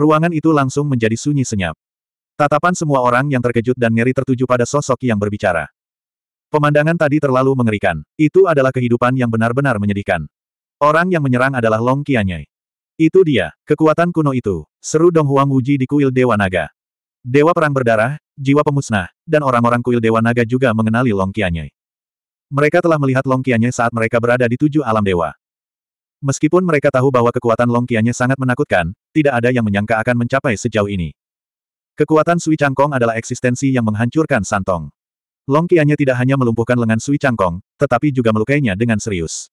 Ruangan itu langsung menjadi sunyi senyap. Tatapan semua orang yang terkejut dan ngeri tertuju pada sosok yang berbicara. Pemandangan tadi terlalu mengerikan. Itu adalah kehidupan yang benar-benar menyedihkan. Orang yang menyerang adalah Long Qianyai. Itu dia, kekuatan kuno itu. Seru Dong Huang Wuji di kuil Dewa Naga. Dewa perang berdarah, jiwa pemusnah, dan orang-orang kuil Dewa Naga juga mengenali Long Qianyai. Mereka telah melihat Long Qianyai saat mereka berada di tujuh alam dewa. Meskipun mereka tahu bahwa kekuatan Long Qianyai sangat menakutkan, tidak ada yang menyangka akan mencapai sejauh ini. Kekuatan Sui Changkong adalah eksistensi yang menghancurkan Santong. Long Qianyai tidak hanya melumpuhkan lengan Sui Changkong, tetapi juga melukainya dengan serius.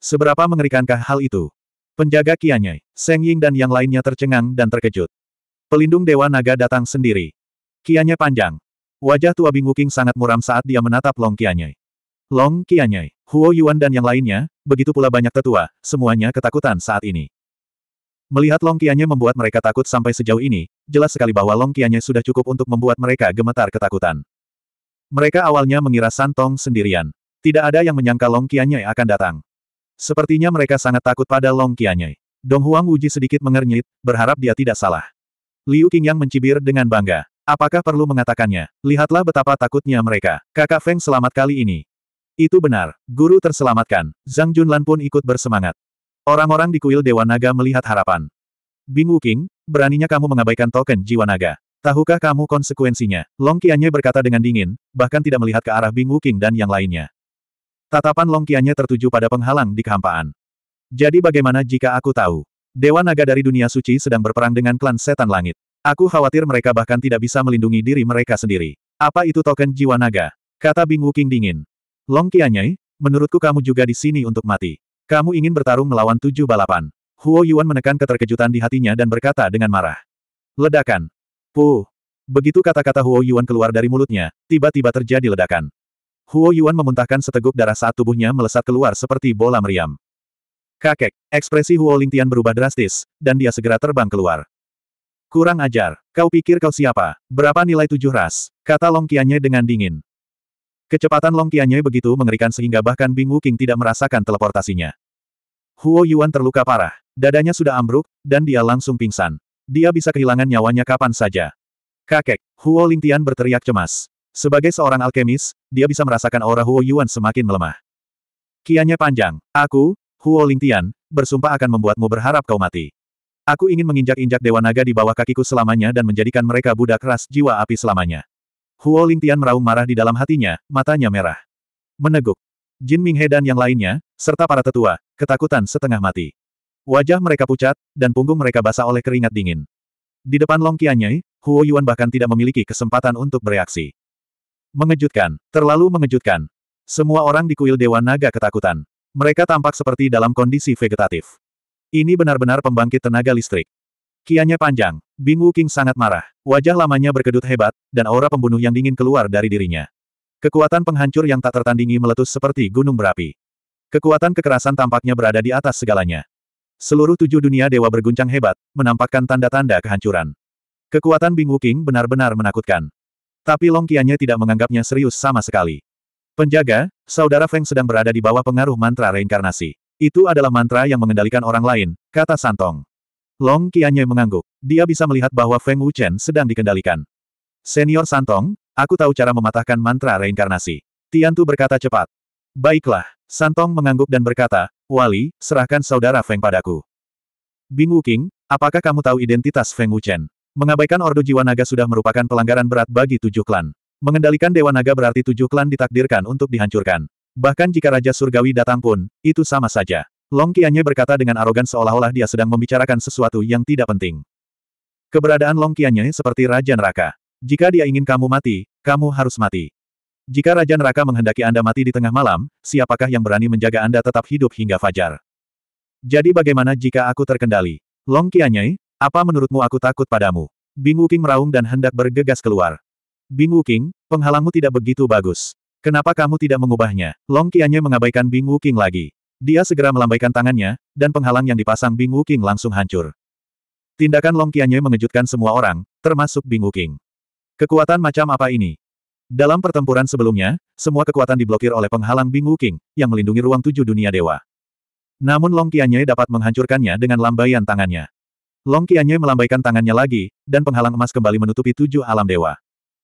Seberapa mengerikankah hal itu? Penjaga Qianyai, Seng Ying dan yang lainnya tercengang dan terkejut. Pelindung Dewa Naga datang sendiri. Kianya panjang. Wajah tua Bing Wuking sangat muram saat dia menatap Long Qianyai. Long Qianyai, Huo Yuan dan yang lainnya, begitu pula banyak tetua, semuanya ketakutan saat ini. Melihat Long Qianyai membuat mereka takut sampai sejauh ini, jelas sekali bahwa Long Qianyai sudah cukup untuk membuat mereka gemetar ketakutan. Mereka awalnya mengira Santong sendirian. Tidak ada yang menyangka Long Qianyai akan datang. Sepertinya mereka sangat takut pada Long Qianyai. Dong Huang Wuji sedikit mengernyit, berharap dia tidak salah. Liu Qingyang mencibir dengan bangga. Apakah perlu mengatakannya? Lihatlah betapa takutnya mereka. Kakak Feng selamat kali ini. Itu benar. Guru terselamatkan. Zhang Junlan pun ikut bersemangat. Orang-orang di kuil Dewa Naga melihat harapan. Bing Wuking, beraninya kamu mengabaikan token jiwa naga. Tahukah kamu konsekuensinya? Long Qianye berkata dengan dingin, bahkan tidak melihat ke arah Bing Wuking dan yang lainnya. Tatapan Long Qianye tertuju pada penghalang di kehampaan. Jadi bagaimana jika aku tahu? Dewa naga dari dunia suci sedang berperang dengan klan setan langit. Aku khawatir mereka bahkan tidak bisa melindungi diri mereka sendiri. Apa itu token jiwa naga? Kata Bing Wuking dingin. Long Qianyai, menurutku kamu juga di sini untuk mati. Kamu ingin bertarung melawan tujuh balapan. Huo Yuan menekan keterkejutan di hatinya dan berkata dengan marah. Ledakan. Puh. Begitu kata-kata Huo Yuan keluar dari mulutnya, tiba-tiba terjadi ledakan. Huo Yuan memuntahkan seteguk darah saat tubuhnya melesat keluar seperti bola meriam. Kakek, ekspresi Huo Lingtian berubah drastis, dan dia segera terbang keluar. Kurang ajar, kau pikir kau siapa? Berapa nilai tujuh ras? Kata Long Qianye dengan dingin. Kecepatan Long Qianye begitu mengerikan sehingga bahkan Bing Wuking tidak merasakan teleportasinya. Huo Yuan terluka parah, dadanya sudah ambruk, dan dia langsung pingsan. Dia bisa kehilangan nyawanya kapan saja. Kakek, Huo Lingtian berteriak cemas. Sebagai seorang alkemis, dia bisa merasakan aura Huo Yuan semakin melemah. Kianya panjang. Aku, Huo Lingtian, bersumpah akan membuatmu berharap kau mati. Aku ingin menginjak-injak Dewa Naga di bawah kakiku selamanya dan menjadikan mereka budak keras jiwa api selamanya. Huo Lingtian meraung marah di dalam hatinya, matanya merah. Meneguk. Jin Minghe dan yang lainnya, serta para tetua, ketakutan setengah mati. Wajah mereka pucat, dan punggung mereka basah oleh keringat dingin. Di depan Long Qianyai, Huo Yuan bahkan tidak memiliki kesempatan untuk bereaksi. Mengejutkan, terlalu mengejutkan. Semua orang di kuil Dewa Naga ketakutan. Mereka tampak seperti dalam kondisi vegetatif. Ini benar-benar pembangkit tenaga listrik. Kianya panjang. Bing Wuking sangat marah. Wajah lamanya berkedut hebat, dan aura pembunuh yang dingin keluar dari dirinya. Kekuatan penghancur yang tak tertandingi meletus seperti gunung berapi. Kekuatan kekerasan tampaknya berada di atas segalanya. Seluruh tujuh dunia dewa berguncang hebat, menampakkan tanda-tanda kehancuran. Kekuatan Bing Wuking benar-benar menakutkan. Tapi Long Qianye tidak menganggapnya serius sama sekali. Penjaga, saudara Feng sedang berada di bawah pengaruh mantra reinkarnasi. Itu adalah mantra yang mengendalikan orang lain, kata Santong. Long Qianye mengangguk. Dia bisa melihat bahwa Feng Wuchen sedang dikendalikan. Senior Santong, aku tahu cara mematahkan mantra reinkarnasi. Tiantu berkata cepat. Baiklah, Santong mengangguk dan berkata, Wali, serahkan saudara Feng padaku. Bing Wuking, apakah kamu tahu identitas Feng Wuchen? Mengabaikan Ordo Jiwa Naga sudah merupakan pelanggaran berat bagi tujuh klan. Mengendalikan Dewa Naga berarti tujuh klan ditakdirkan untuk dihancurkan. Bahkan jika Raja Surgawi datang pun, itu sama saja. Long Qianye berkata dengan arogan seolah-olah dia sedang membicarakan sesuatu yang tidak penting. Keberadaan Long Qianye seperti Raja Neraka. Jika dia ingin kamu mati, kamu harus mati. Jika Raja Neraka menghendaki Anda mati di tengah malam, siapakah yang berani menjaga Anda tetap hidup hingga fajar? Jadi bagaimana jika aku terkendali? Long Qianye, apa menurutmu aku takut padamu? Bing Wuking meraung dan hendak bergegas keluar. Bing Wuking, penghalangmu tidak begitu bagus. Kenapa kamu tidak mengubahnya? Long Qianye mengabaikan Bing Wuking lagi. Dia segera melambaikan tangannya, dan penghalang yang dipasang Bing Wuking langsung hancur. Tindakan Long Qianye mengejutkan semua orang, termasuk Bing Wuking. Kekuatan macam apa ini? Dalam pertempuran sebelumnya, semua kekuatan diblokir oleh penghalang Bing Wuking, yang melindungi ruang tujuh dunia dewa. Namun Long Qianye dapat menghancurkannya dengan lambaian tangannya. Long Qianye melambaikan tangannya lagi, dan penghalang emas kembali menutupi tujuh alam dewa.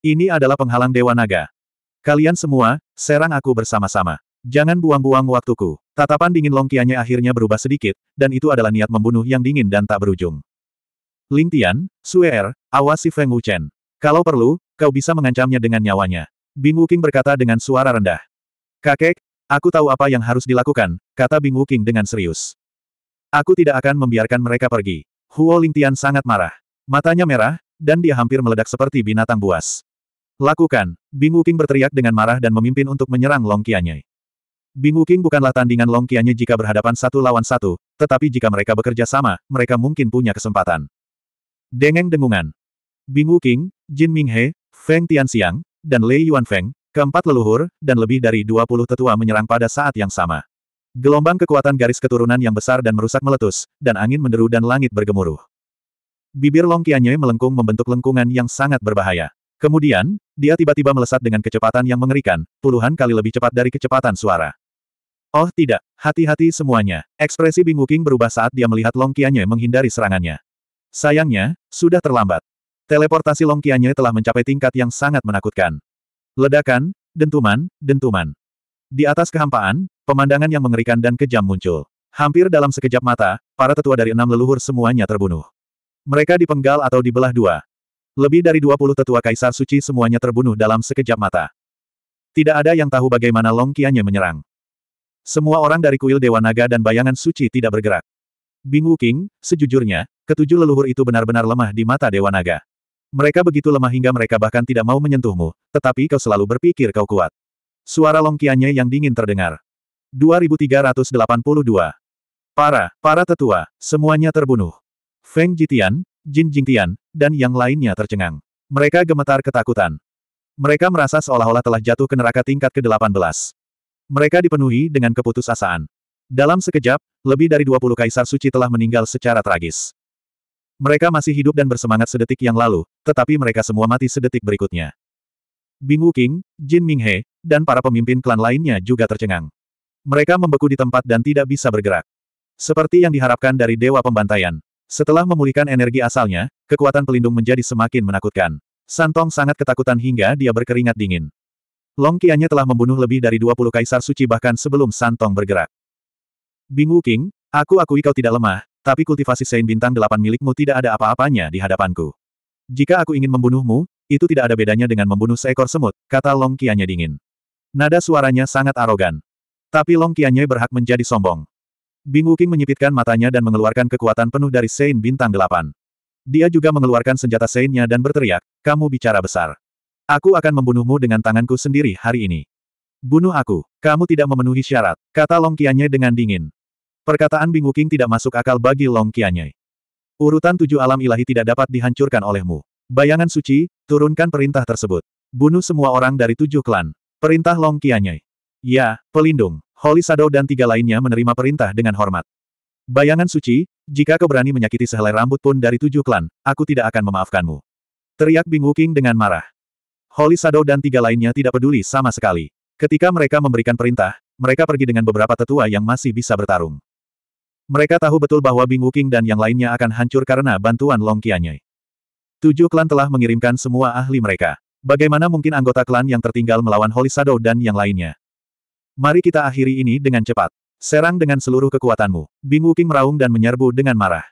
Ini adalah penghalang Dewa Naga. Kalian semua, serang aku bersama-sama. Jangan buang-buang waktuku. Tatapan dingin Long Qianye akhirnya berubah sedikit, dan itu adalah niat membunuh yang dingin dan tak berujung. Ling Tian, Suer, awasi Feng Wuchen. Kalau perlu, kau bisa mengancamnya dengan nyawanya. Bing Wuking berkata dengan suara rendah. Kakek, aku tahu apa yang harus dilakukan, kata Bing Wuking dengan serius. Aku tidak akan membiarkan mereka pergi. Huo Lingtian sangat marah. Matanya merah, dan dia hampir meledak seperti binatang buas. Lakukan, Bing Wuking berteriak dengan marah dan memimpin untuk menyerang Long Qianye. Bing Wuking bukanlah tandingan Long Qianye jika berhadapan satu lawan satu, tetapi jika mereka bekerja sama, mereka mungkin punya kesempatan. Dengeng dengungan. Bing Wuking, Jin Minghe, Feng Tianxiang, dan Lei Yuanfeng, keempat leluhur, dan lebih dari 20 tetua menyerang pada saat yang sama. Gelombang kekuatan garis keturunan yang besar dan merusak meletus, dan angin menderu dan langit bergemuruh. Bibir Long Qianye melengkung membentuk lengkungan yang sangat berbahaya. Kemudian, dia tiba-tiba melesat dengan kecepatan yang mengerikan, puluhan kali lebih cepat dari kecepatan suara. Oh tidak, hati-hati semuanya. Ekspresi Bing Wuking berubah saat dia melihat Long Qianye menghindari serangannya. Sayangnya, sudah terlambat. Teleportasi Long Qianye telah mencapai tingkat yang sangat menakutkan. Ledakan, dentuman, dentuman. Di atas kehampaan, pemandangan yang mengerikan dan kejam muncul. Hampir dalam sekejap mata, para tetua dari enam leluhur semuanya terbunuh. Mereka dipenggal atau dibelah dua. Lebih dari 20 tetua kaisar suci semuanya terbunuh dalam sekejap mata. Tidak ada yang tahu bagaimana Long Qianye menyerang. Semua orang dari kuil Dewa Naga dan bayangan suci tidak bergerak. Bing Wuking, sejujurnya, ketujuh leluhur itu benar-benar lemah di mata Dewa Naga. Mereka begitu lemah hingga mereka bahkan tidak mau menyentuhmu, tetapi kau selalu berpikir kau kuat. Suara longkiannya yang dingin terdengar. 2382. Para, para tetua, semuanya terbunuh. Feng Jitian, Jin Jingtian, dan yang lainnya tercengang. Mereka gemetar ketakutan. Mereka merasa seolah-olah telah jatuh ke neraka tingkat ke-18. Mereka dipenuhi dengan keputusasaan. Dalam sekejap, lebih dari 20 kaisar suci telah meninggal secara tragis. Mereka masih hidup dan bersemangat sedetik yang lalu, tetapi mereka semua mati sedetik berikutnya. Bing Wuking, Jin Minghe, dan para pemimpin klan lainnya juga tercengang. Mereka membeku di tempat dan tidak bisa bergerak. Seperti yang diharapkan dari Dewa Pembantaian. Setelah memulihkan energi asalnya, kekuatan pelindung menjadi semakin menakutkan. Santong sangat ketakutan hingga dia berkeringat dingin. Long Qianye telah membunuh lebih dari 20 kaisar suci bahkan sebelum Santong bergerak. Bing Wuking, aku akui kau tidak lemah, tapi kultivasi Sein Bintang 8 milikmu tidak ada apa-apanya di hadapanku. Jika aku ingin membunuhmu, itu tidak ada bedanya dengan membunuh seekor semut, kata Long Qianye dingin. Nada suaranya sangat arogan. Tapi Long Qianye berhak menjadi sombong. Bing Wuking menyipitkan matanya dan mengeluarkan kekuatan penuh dari Sein Bintang Delapan. Dia juga mengeluarkan senjata Seinnya dan berteriak, kamu bicara besar. Aku akan membunuhmu dengan tanganku sendiri hari ini. Bunuh aku. Kamu tidak memenuhi syarat, kata Long Qianye dengan dingin. Perkataan Bing Wuking tidak masuk akal bagi Long Qianye. Urutan tujuh alam ilahi tidak dapat dihancurkan olehmu. Bayangan suci, turunkan perintah tersebut. Bunuh semua orang dari tujuh klan. Perintah Long Qianye. Ya, pelindung. Holy Shadow dan tiga lainnya menerima perintah dengan hormat. Bayangan suci, jika kau berani menyakiti sehelai rambut pun dari tujuh klan, aku tidak akan memaafkanmu. Teriak Bing Wuking dengan marah. Holy Shadow dan tiga lainnya tidak peduli sama sekali. Ketika mereka memberikan perintah, mereka pergi dengan beberapa tetua yang masih bisa bertarung. Mereka tahu betul bahwa Bing Wuking dan yang lainnya akan hancur karena bantuan Long Qianye. Tujuh klan telah mengirimkan semua ahli mereka. Bagaimana mungkin anggota klan yang tertinggal melawan Holy Shadow dan yang lainnya? Mari kita akhiri ini dengan cepat. Serang dengan seluruh kekuatanmu. Bing Wuking meraung dan menyerbu dengan marah.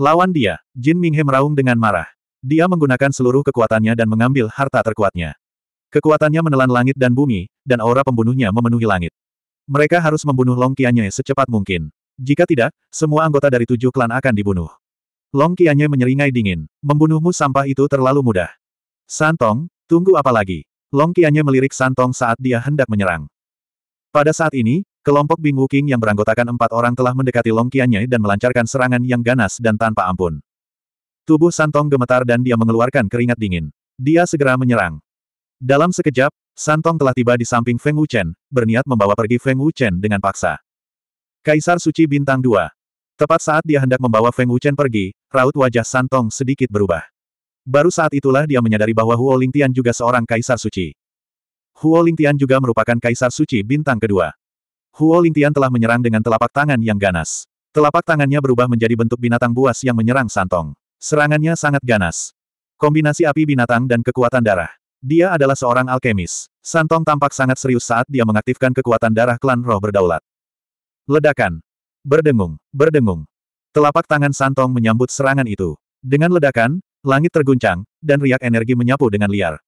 Lawan dia, Jin Minghe meraung dengan marah. Dia menggunakan seluruh kekuatannya dan mengambil harta terkuatnya. Kekuatannya menelan langit dan bumi, dan aura pembunuhnya memenuhi langit. Mereka harus membunuh Long Qianye secepat mungkin. Jika tidak, semua anggota dari tujuh klan akan dibunuh. Long Qianye menyeringai dingin. Membunuhmu sampah itu terlalu mudah. Santong, tunggu apa lagi? Long Qianye melirik Santong saat dia hendak menyerang. Pada saat ini, kelompok Bing Wuking yang beranggotakan empat orang telah mendekati Long Qianye dan melancarkan serangan yang ganas dan tanpa ampun. Tubuh Santong gemetar dan dia mengeluarkan keringat dingin. Dia segera menyerang. Dalam sekejap, Santong telah tiba di samping Feng Wuchen, berniat membawa pergi Feng Wuchen dengan paksa. Kaisar Suci Bintang 2 Tepat saat dia hendak membawa Feng Wuchen pergi, raut wajah Santong sedikit berubah. Baru saat itulah dia menyadari bahwa Huo Lingtian juga seorang kaisar suci. Huo Lingtian juga merupakan kaisar suci bintang kedua. Huo Lingtian telah menyerang dengan telapak tangan yang ganas. Telapak tangannya berubah menjadi bentuk binatang buas yang menyerang Santong. Serangannya sangat ganas. Kombinasi api binatang dan kekuatan darah. Dia adalah seorang alkemis. Santong tampak sangat serius saat dia mengaktifkan kekuatan darah klan roh berdaulat. Ledakan. Berdengung, berdengung. Telapak tangan Santong menyambut serangan itu. Dengan ledakan, langit terguncang, dan riak energi menyapu dengan liar.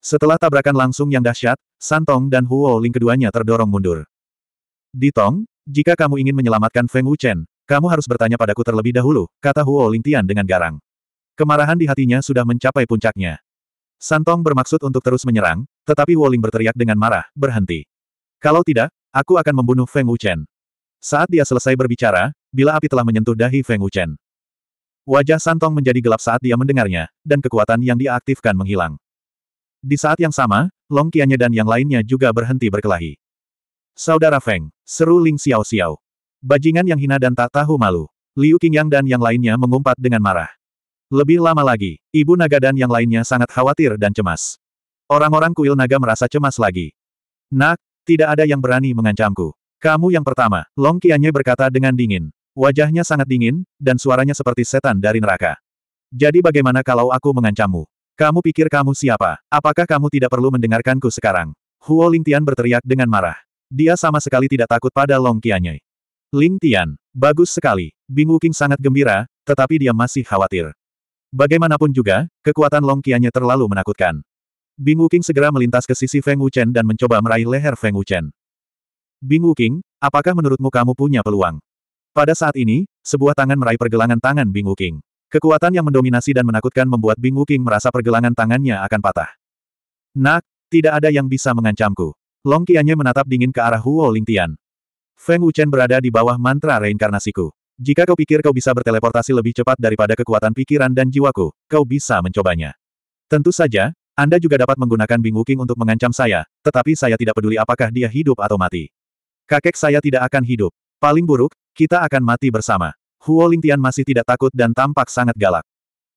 Setelah tabrakan langsung yang dahsyat, Santong dan Huo Ling keduanya terdorong mundur. Ditong, jika kamu ingin menyelamatkan Feng Wuchen, kamu harus bertanya padaku terlebih dahulu, kata Huo Ling Tian dengan garang. Kemarahan di hatinya sudah mencapai puncaknya. Santong bermaksud untuk terus menyerang, tetapi Woling berteriak dengan marah, berhenti. Kalau tidak, aku akan membunuh Feng Wuchen. Saat dia selesai berbicara, bila api telah menyentuh dahi Feng Wuchen. Wajah Santong menjadi gelap saat dia mendengarnya, dan kekuatan yang dia aktifkan menghilang. Di saat yang sama, Long Qianye dan yang lainnya juga berhenti berkelahi. Saudara Feng, seru Ling Xiao Xiao. Bajingan yang hina dan tak tahu malu. Liu Qingyang dan yang lainnya mengumpat dengan marah. Lebih lama lagi, Ibu Naga dan yang lainnya sangat khawatir dan cemas. Orang-orang kuil naga merasa cemas lagi. Nak, tidak ada yang berani mengancamku. Kamu yang pertama, Long Qianye berkata dengan dingin. Wajahnya sangat dingin, dan suaranya seperti setan dari neraka. Jadi bagaimana kalau aku mengancammu? Kamu pikir kamu siapa? Apakah kamu tidak perlu mendengarkanku sekarang? Huo Lingtian berteriak dengan marah. Dia sama sekali tidak takut pada Long Qianye. Ling Tian, bagus sekali. Bing Wuking sangat gembira, tetapi dia masih khawatir. Bagaimanapun juga, kekuatan Long Qianye terlalu menakutkan. Bing Wuking segera melintas ke sisi Feng Wuchen dan mencoba meraih leher Feng Wuchen. Bing Wuking, apakah menurutmu kamu punya peluang? Pada saat ini, sebuah tangan meraih pergelangan tangan Bing Wuking. Kekuatan yang mendominasi dan menakutkan membuat Bing Wuking merasa pergelangan tangannya akan patah. Nak, tidak ada yang bisa mengancamku. Long Qianye menatap dingin ke arah Huo Lingtian. Feng Wuchen berada di bawah mantra reinkarnasiku. Jika kau pikir kau bisa berteleportasi lebih cepat daripada kekuatan pikiran dan jiwaku, kau bisa mencobanya. Tentu saja, Anda juga dapat menggunakan Bing Wuking untuk mengancam saya, tetapi saya tidak peduli apakah dia hidup atau mati. Kakek saya tidak akan hidup. Paling buruk, kita akan mati bersama. Huo Lingtian masih tidak takut dan tampak sangat galak.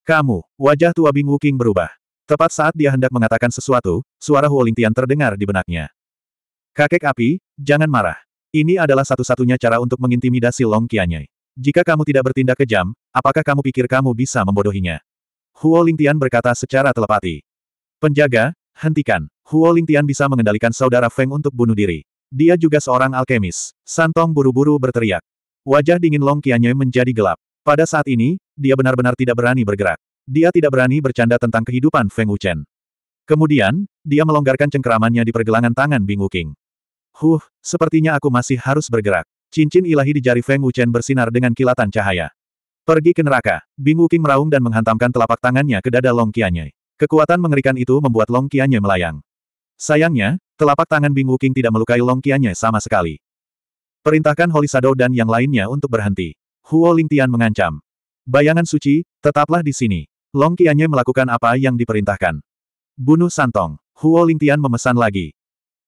Kamu, wajah tua Bing Wuking berubah. Tepat saat dia hendak mengatakan sesuatu, suara Huo Lingtian terdengar di benaknya. Kakek api, jangan marah. Ini adalah satu-satunya cara untuk mengintimidasi Long Qianye. Jika kamu tidak bertindak kejam, apakah kamu pikir kamu bisa membodohinya? Huo Lingtian berkata secara telepati. Penjaga, hentikan. Huo Lingtian bisa mengendalikan saudara Feng untuk bunuh diri. Dia juga seorang alkemis. Santong buru-buru berteriak. Wajah dingin Long Qianye menjadi gelap. Pada saat ini, dia benar-benar tidak berani bergerak. Dia tidak berani bercanda tentang kehidupan Feng Wuchen. Kemudian, dia melonggarkan cengkeramannya di pergelangan tangan Bing Wuking. Huh, sepertinya aku masih harus bergerak. Cincin ilahi di jari Feng Wuchen bersinar dengan kilatan cahaya. Pergi ke neraka. Bing Wuking meraung dan menghantamkan telapak tangannya ke dada Long Qianye. Kekuatan mengerikan itu membuat Long Qianye melayang. Sayangnya, telapak tangan Bing Wuking tidak melukai Long Qianye sama sekali. Perintahkan Holy Shadow dan yang lainnya untuk berhenti. Huo Lingtian mengancam. Bayangan suci, tetaplah di sini. Long Qianye melakukan apa yang diperintahkan. Bunuh Santong. Huo Lingtian memesan lagi.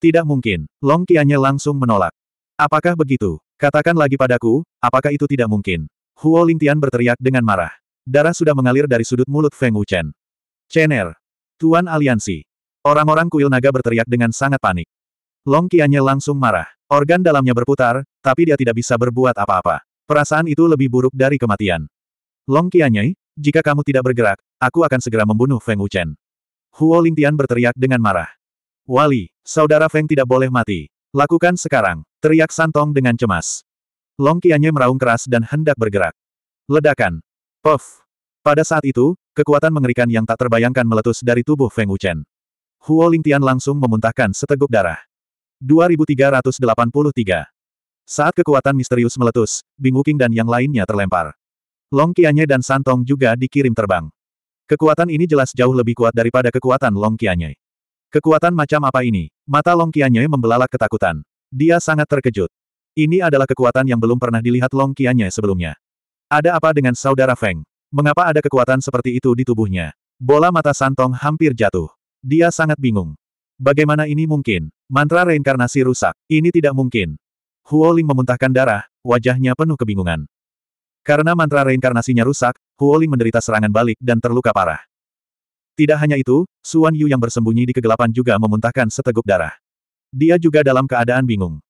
Tidak mungkin. Long Qianye langsung menolak. Apakah begitu? Katakan lagi padaku, apakah itu tidak mungkin? Huo Lingtian berteriak dengan marah. Darah sudah mengalir dari sudut mulut Feng Wuchen. Cener. Tuan Aliansi. Orang-orang kuil naga berteriak dengan sangat panik. Long Qianye langsung marah. Organ dalamnya berputar, tapi dia tidak bisa berbuat apa-apa. Perasaan itu lebih buruk dari kematian. Long Qianye, jika kamu tidak bergerak, aku akan segera membunuh Feng Wuchen. Huo Lingtian berteriak dengan marah. Wali, saudara Feng tidak boleh mati. Lakukan sekarang, teriak Santong dengan cemas. Long Qianye meraung keras dan hendak bergerak. Ledakan. Puff. Pada saat itu, kekuatan mengerikan yang tak terbayangkan meletus dari tubuh Feng Wuchen. Huo Lingtian langsung memuntahkan seteguk darah. 2383. Saat kekuatan misterius meletus, Bing Wuking dan yang lainnya terlempar. Long Qianye dan Santong juga dikirim terbang. Kekuatan ini jelas jauh lebih kuat daripada kekuatan Long Qianye. Kekuatan macam apa ini? Mata Long Qianye membelalak ketakutan. Dia sangat terkejut. Ini adalah kekuatan yang belum pernah dilihat Long Qianye sebelumnya. Ada apa dengan saudara Feng? Mengapa ada kekuatan seperti itu di tubuhnya? Bola mata Santong hampir jatuh. Dia sangat bingung. Bagaimana ini mungkin? Mantra reinkarnasi rusak. Ini tidak mungkin. Huo Ling memuntahkan darah, wajahnya penuh kebingungan. Karena mantra reinkarnasinya rusak, Huo Ling menderita serangan balik dan terluka parah. Tidak hanya itu, Suan Yu yang bersembunyi di kegelapan juga memuntahkan seteguk darah. Dia juga dalam keadaan bingung.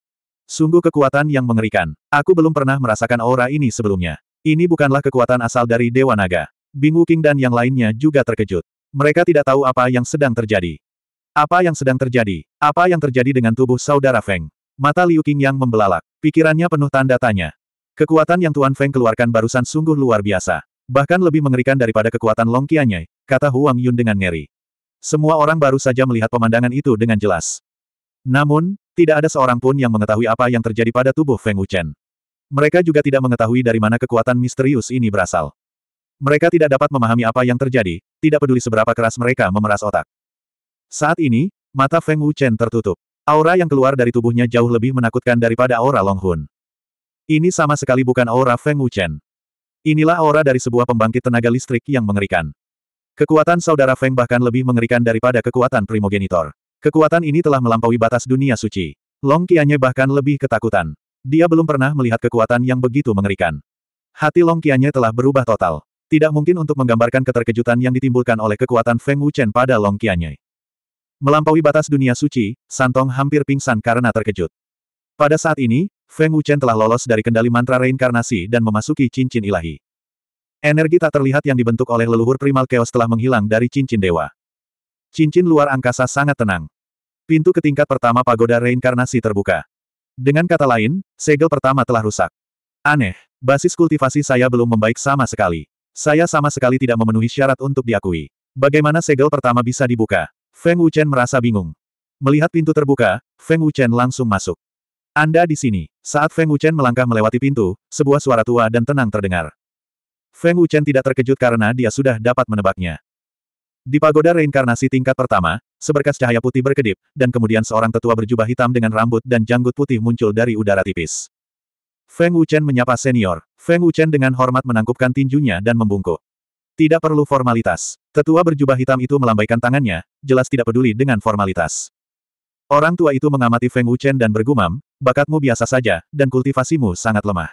Sungguh kekuatan yang mengerikan. Aku belum pernah merasakan aura ini sebelumnya. Ini bukanlah kekuatan asal dari Dewa Naga. Bing Wuking dan yang lainnya juga terkejut. Mereka tidak tahu apa yang sedang terjadi. Apa yang sedang terjadi? Apa yang terjadi dengan tubuh saudara Feng? Mata Liu Qing yang membelalak. Pikirannya penuh tanda tanya. Kekuatan yang Tuan Feng keluarkan barusan sungguh luar biasa. Bahkan lebih mengerikan daripada kekuatan Long Qianye, kata Huang Yun dengan ngeri. Semua orang baru saja melihat pemandangan itu dengan jelas. Namun, tidak ada seorang pun yang mengetahui apa yang terjadi pada tubuh Feng Wuchen. Mereka juga tidak mengetahui dari mana kekuatan misterius ini berasal. Mereka tidak dapat memahami apa yang terjadi, tidak peduli seberapa keras mereka memeras otak. Saat ini, mata Feng Wuchen tertutup. Aura yang keluar dari tubuhnya jauh lebih menakutkan daripada aura Long Hun. Ini sama sekali bukan aura Feng Wuchen. Inilah aura dari sebuah pembangkit tenaga listrik yang mengerikan. Kekuatan saudara Feng bahkan lebih mengerikan daripada kekuatan primogenitor. Kekuatan ini telah melampaui batas dunia suci. Long Qianye bahkan lebih ketakutan. Dia belum pernah melihat kekuatan yang begitu mengerikan. Hati Long Qianye telah berubah total. Tidak mungkin untuk menggambarkan keterkejutan yang ditimbulkan oleh kekuatan Feng Wuchen pada Long Qianye. Melampaui batas dunia suci, Santong hampir pingsan karena terkejut. Pada saat ini, Feng Wuchen telah lolos dari kendali mantra reinkarnasi dan memasuki cincin ilahi. Energi tak terlihat yang dibentuk oleh leluhur primal chaos telah menghilang dari cincin dewa. Cincin luar angkasa sangat tenang. Pintu ke tingkat pertama pagoda reinkarnasi terbuka. Dengan kata lain, segel pertama telah rusak. Aneh, basis kultivasi saya belum membaik sama sekali. Saya sama sekali tidak memenuhi syarat untuk diakui. Bagaimana segel pertama bisa dibuka? Feng Wuchen merasa bingung. Melihat pintu terbuka, Feng Wuchen langsung masuk. Anda di sini. Saat Feng Wuchen melangkah melewati pintu, sebuah suara tua dan tenang terdengar. Feng Wuchen tidak terkejut karena dia sudah dapat menebaknya. Di pagoda reinkarnasi tingkat pertama, seberkas cahaya putih berkedip, dan kemudian seorang tetua berjubah hitam dengan rambut dan janggut putih muncul dari udara tipis. Feng Wuchen menyapa senior. Feng Wuchen dengan hormat menangkupkan tinjunya dan membungkuk. Tidak perlu formalitas. Tetua berjubah hitam itu melambaikan tangannya, jelas tidak peduli dengan formalitas. Orang tua itu mengamati Feng Wuchen dan bergumam, bakatmu biasa saja, dan kultivasimu sangat lemah.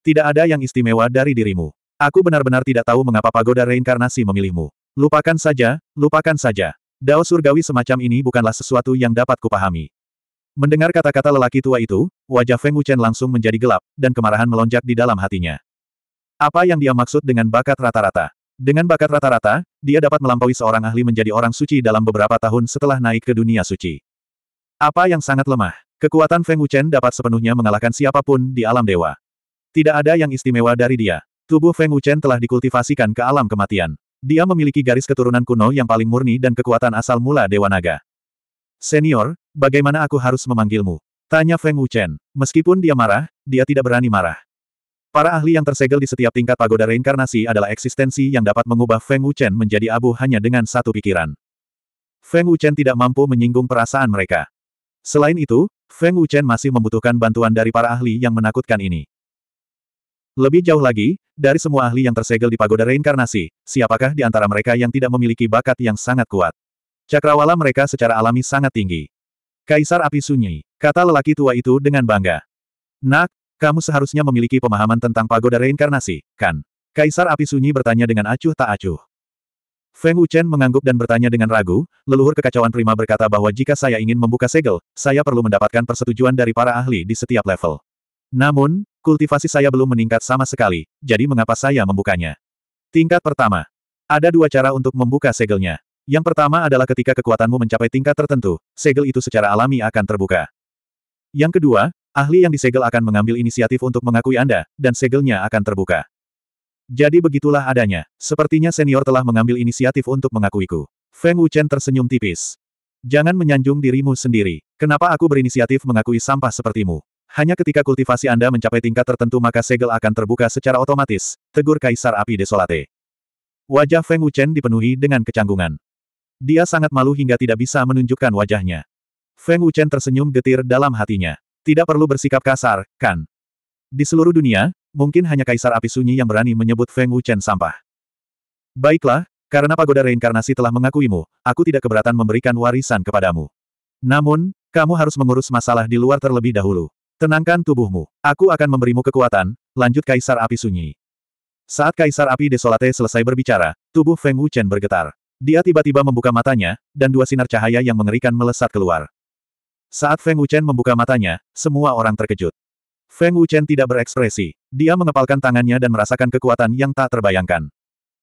Tidak ada yang istimewa dari dirimu. Aku benar-benar tidak tahu mengapa pagoda reinkarnasi memilihmu. Lupakan saja, lupakan saja. Dao surgawi semacam ini bukanlah sesuatu yang dapat kupahami. Mendengar kata-kata lelaki tua itu, wajah Feng Wuchen langsung menjadi gelap, dan kemarahan melonjak di dalam hatinya. Apa yang dia maksud dengan bakat rata-rata? Dengan bakat rata-rata, dia dapat melampaui seorang ahli menjadi orang suci dalam beberapa tahun setelah naik ke dunia suci. Apa yang sangat lemah? Kekuatan Feng Wuchen dapat sepenuhnya mengalahkan siapa pun di alam dewa. Tidak ada yang istimewa dari dia. Tubuh Feng Wuchen telah dikultivasikan ke alam kematian. Dia memiliki garis keturunan kuno yang paling murni dan kekuatan asal mula Dewa Naga. Senior, bagaimana aku harus memanggilmu? Tanya Feng Wuchen. Meskipun dia marah, dia tidak berani marah. Para ahli yang tersegel di setiap tingkat pagoda reinkarnasi adalah eksistensi yang dapat mengubah Feng Wuchen menjadi abu hanya dengan satu pikiran. Feng Wuchen tidak mampu menyinggung perasaan mereka. Selain itu, Feng Wuchen masih membutuhkan bantuan dari para ahli yang menakutkan ini. Lebih jauh lagi, dari semua ahli yang tersegel di pagoda reinkarnasi, siapakah di antara mereka yang tidak memiliki bakat yang sangat kuat? Cakrawala mereka secara alami sangat tinggi. Kaisar Api Sunyi, kata lelaki tua itu dengan bangga. Nak, kamu seharusnya memiliki pemahaman tentang pagoda reinkarnasi, kan? Kaisar Api Sunyi bertanya dengan acuh tak acuh. Feng Wuchen mengangguk dan bertanya dengan ragu, leluhur kekacauan prima berkata bahwa jika saya ingin membuka segel, saya perlu mendapatkan persetujuan dari para ahli di setiap level. Namun, kultivasi saya belum meningkat sama sekali, jadi mengapa saya membukanya? Tingkat pertama. Ada dua cara untuk membuka segelnya. Yang pertama adalah ketika kekuatanmu mencapai tingkat tertentu, segel itu secara alami akan terbuka. Yang kedua, ahli yang disegel akan mengambil inisiatif untuk mengakui Anda, dan segelnya akan terbuka. Jadi begitulah adanya. Sepertinya senior telah mengambil inisiatif untuk mengakuiku. Feng Wuchen tersenyum tipis. Jangan menyanjung dirimu sendiri. Kenapa aku berinisiatif mengakui sampah sepertimu? Hanya ketika kultivasi Anda mencapai tingkat tertentu maka segel akan terbuka secara otomatis, tegur Kaisar Api Desolate. Wajah Feng Wuchen dipenuhi dengan kecanggungan. Dia sangat malu hingga tidak bisa menunjukkan wajahnya. Feng Wuchen tersenyum getir dalam hatinya. Tidak perlu bersikap kasar, kan? Di seluruh dunia, mungkin hanya Kaisar Api Sunyi yang berani menyebut Feng Wuchen sampah. Baiklah, karena pagoda reinkarnasi telah mengakuimu, aku tidak keberatan memberikan warisan kepadamu. Namun, kamu harus mengurus masalah di luar terlebih dahulu. Tenangkan tubuhmu. Aku akan memberimu kekuatan, lanjut Kaisar Api Sunyi. Saat Kaisar Api Desolate selesai berbicara, tubuh Feng Wuchen bergetar. Dia tiba-tiba membuka matanya, dan dua sinar cahaya yang mengerikan melesat keluar. Saat Feng Wuchen membuka matanya, semua orang terkejut. Feng Wuchen tidak berekspresi. Dia mengepalkan tangannya dan merasakan kekuatan yang tak terbayangkan.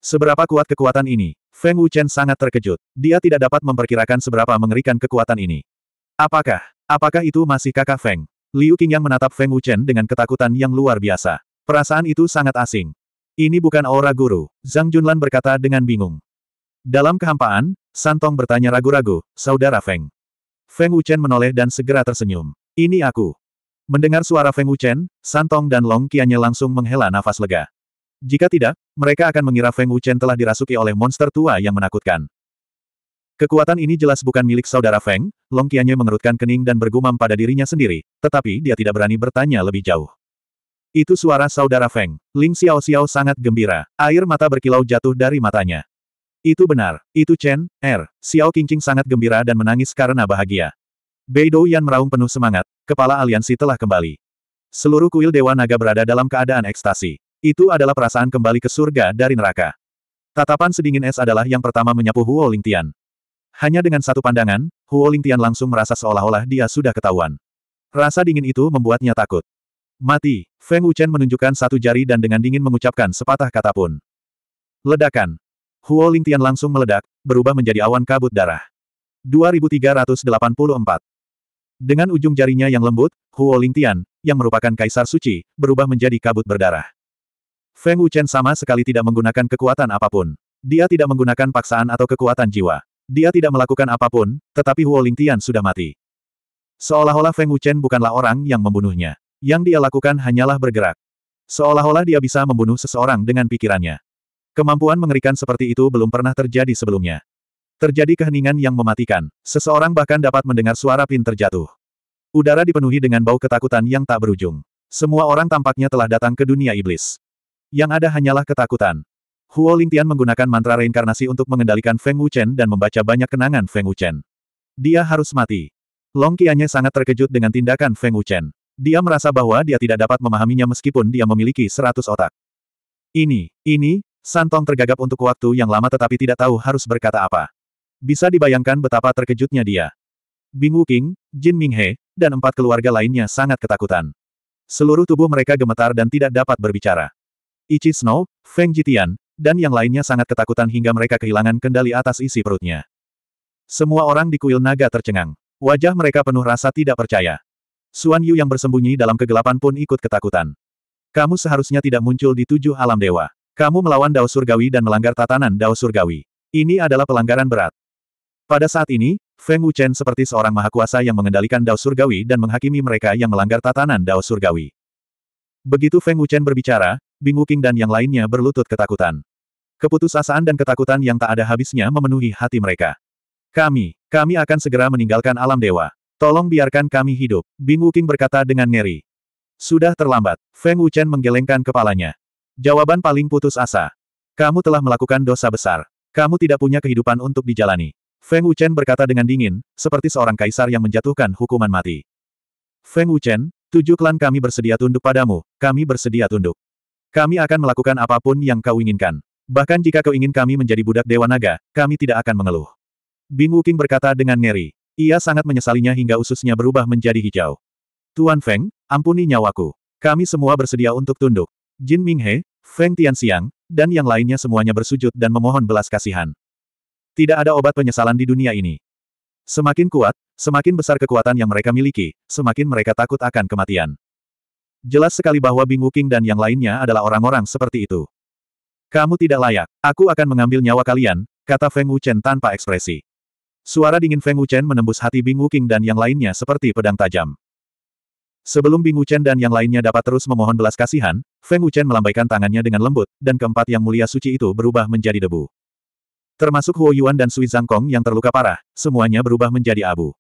Seberapa kuat kekuatan ini? Feng Wuchen sangat terkejut. Dia tidak dapat memperkirakan seberapa mengerikan kekuatan ini. Apakah, apakah itu masih kakak Feng? Liu Qing yang menatap Feng Wuchen dengan ketakutan yang luar biasa. Perasaan itu sangat asing. Ini bukan aura guru, Zhang Junlan berkata dengan bingung. Dalam kehampaan, Santong bertanya ragu-ragu, Saudara Feng. Feng Wuchen menoleh dan segera tersenyum. Ini aku. Mendengar suara Feng Wuchen, Santong dan Long Qianye langsung menghela nafas lega. Jika tidak, mereka akan mengira Feng Wuchen telah dirasuki oleh monster tua yang menakutkan. Kekuatan ini jelas bukan milik saudara Feng, Long Qianye mengerutkan kening dan bergumam pada dirinya sendiri, tetapi dia tidak berani bertanya lebih jauh. Itu suara saudara Feng. Ling Xiao Xiao sangat gembira. Air mata berkilau jatuh dari matanya. Itu benar. Itu Chen, Er. Xiao Qingqing sangat gembira dan menangis karena bahagia. Bei Yan meraung penuh semangat, kepala aliansi telah kembali. Seluruh kuil Dewa Naga berada dalam keadaan ekstasi. Itu adalah perasaan kembali ke surga dari neraka. Tatapan sedingin es adalah yang pertama menyapu Huo Lingtian. Hanya dengan satu pandangan, Huo Lingtian langsung merasa seolah-olah dia sudah ketahuan. Rasa dingin itu membuatnya takut. Mati. Feng Wuchen menunjukkan satu jari dan dengan dingin mengucapkan sepatah kata pun. Ledakan. Huo Lingtian langsung meledak, berubah menjadi awan kabut darah. 2384. Dengan ujung jarinya yang lembut, Huo Lingtian, yang merupakan kaisar suci, berubah menjadi kabut berdarah. Feng Wuchen sama sekali tidak menggunakan kekuatan apa pun. Dia tidak menggunakan paksaan atau kekuatan jiwa. Dia tidak melakukan apa pun, tetapi Huo Lingtian sudah mati. Seolah-olah Feng Wuchen bukanlah orang yang membunuhnya. Yang dia lakukan hanyalah bergerak. Seolah-olah dia bisa membunuh seseorang dengan pikirannya. Kemampuan mengerikan seperti itu belum pernah terjadi sebelumnya. Terjadi keheningan yang mematikan. Seseorang bahkan dapat mendengar suara pin terjatuh. Udara dipenuhi dengan bau ketakutan yang tak berujung. Semua orang tampaknya telah datang ke dunia iblis. Yang ada hanyalah ketakutan. Huo Lingtian menggunakan mantra reinkarnasi untuk mengendalikan Feng Wuchen dan membaca banyak kenangan Feng Wuchen. Dia harus mati. Long Qianye sangat terkejut dengan tindakan Feng Wuchen. Dia merasa bahwa dia tidak dapat memahaminya meskipun dia memiliki seratus otak. Ini, ini, Santong tergagap untuk waktu yang lama tetapi tidak tahu harus berkata apa. Bisa dibayangkan betapa terkejutnya dia. Bing Wuking, Jin Minghe, dan empat keluarga lainnya sangat ketakutan. Seluruh tubuh mereka gemetar dan tidak dapat berbicara. Ichi Snow, Feng Jitian, dan yang lainnya sangat ketakutan hingga mereka kehilangan kendali atas isi perutnya. Semua orang di kuil naga tercengang. Wajah mereka penuh rasa tidak percaya. Suan Yu yang bersembunyi dalam kegelapan pun ikut ketakutan. Kamu seharusnya tidak muncul di tujuh alam dewa. Kamu melawan Dao Surgawi dan melanggar tatanan Dao Surgawi. Ini adalah pelanggaran berat. Pada saat ini, Feng Wuchen seperti seorang mahakuasa yang mengendalikan Dao Surgawi dan menghakimi mereka yang melanggar tatanan Dao Surgawi. Begitu Feng Wuchen berbicara, Bing Wuking dan yang lainnya berlutut ketakutan. Keputusasaan dan ketakutan yang tak ada habisnya memenuhi hati mereka. Kami, kami akan segera meninggalkan alam dewa. Tolong biarkan kami hidup, Bing Wuking berkata dengan ngeri. Sudah terlambat, Feng Wuchen menggelengkan kepalanya. Jawaban paling putus asa. Kamu telah melakukan dosa besar. Kamu tidak punya kehidupan untuk dijalani. Feng Wuchen berkata dengan dingin, seperti seorang kaisar yang menjatuhkan hukuman mati. Feng Wuchen, tujuh klan kami bersedia tunduk padamu, kami bersedia tunduk. Kami akan melakukan apa pun yang kau inginkan. Bahkan jika kau ingin kami menjadi budak Dewa Naga, kami tidak akan mengeluh. Bing Wuking berkata dengan ngeri. Ia sangat menyesalinya hingga ususnya berubah menjadi hijau. Tuan Feng, ampuni nyawaku. Kami semua bersedia untuk tunduk. Jin Minghe, Feng Tianxiang, dan yang lainnya semuanya bersujud dan memohon belas kasihan. Tidak ada obat penyesalan di dunia ini. Semakin kuat, semakin besar kekuatan yang mereka miliki, semakin mereka takut akan kematian. Jelas sekali bahwa Bing Wuking dan yang lainnya adalah orang-orang seperti itu. Kamu tidak layak. Aku akan mengambil nyawa kalian, kata Feng Wuchen tanpa ekspresi. Suara dingin Feng Wuchen menembus hati Bing Wuking dan yang lainnya seperti pedang tajam. Sebelum Bing Wuchen dan yang lainnya dapat terus memohon belas kasihan, Feng Wuchen melambaikan tangannya dengan lembut, dan keempat yang mulia suci itu berubah menjadi debu. Termasuk Huo Yuan dan Sui Zhangkong yang terluka parah, semuanya berubah menjadi abu.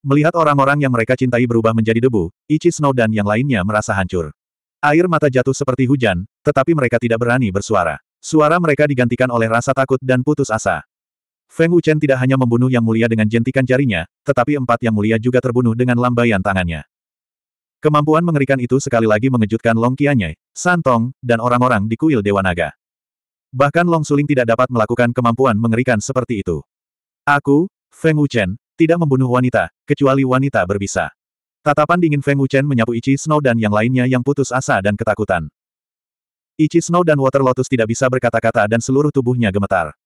Melihat orang-orang yang mereka cintai berubah menjadi debu, Ichi Snow dan yang lainnya merasa hancur. Air mata jatuh seperti hujan, tetapi mereka tidak berani bersuara. Suara mereka digantikan oleh rasa takut dan putus asa. Feng Wuchen tidak hanya membunuh yang mulia dengan jentikan jarinya, tetapi empat yang mulia juga terbunuh dengan lambaian tangannya. Kemampuan mengerikan itu sekali lagi mengejutkan Long Qianye, Santong, dan orang-orang di kuil Dewa Naga. Bahkan Long Suling tidak dapat melakukan kemampuan mengerikan seperti itu. Aku, Feng Wuchen, Tidak membunuh wanita, kecuali wanita berbisa. Tatapan dingin Feng Wuchen menyapu Ichi Snow dan yang lainnya yang putus asa dan ketakutan. Ichi Snow dan Water Lotus tidak bisa berkata-kata dan seluruh tubuhnya gemetar.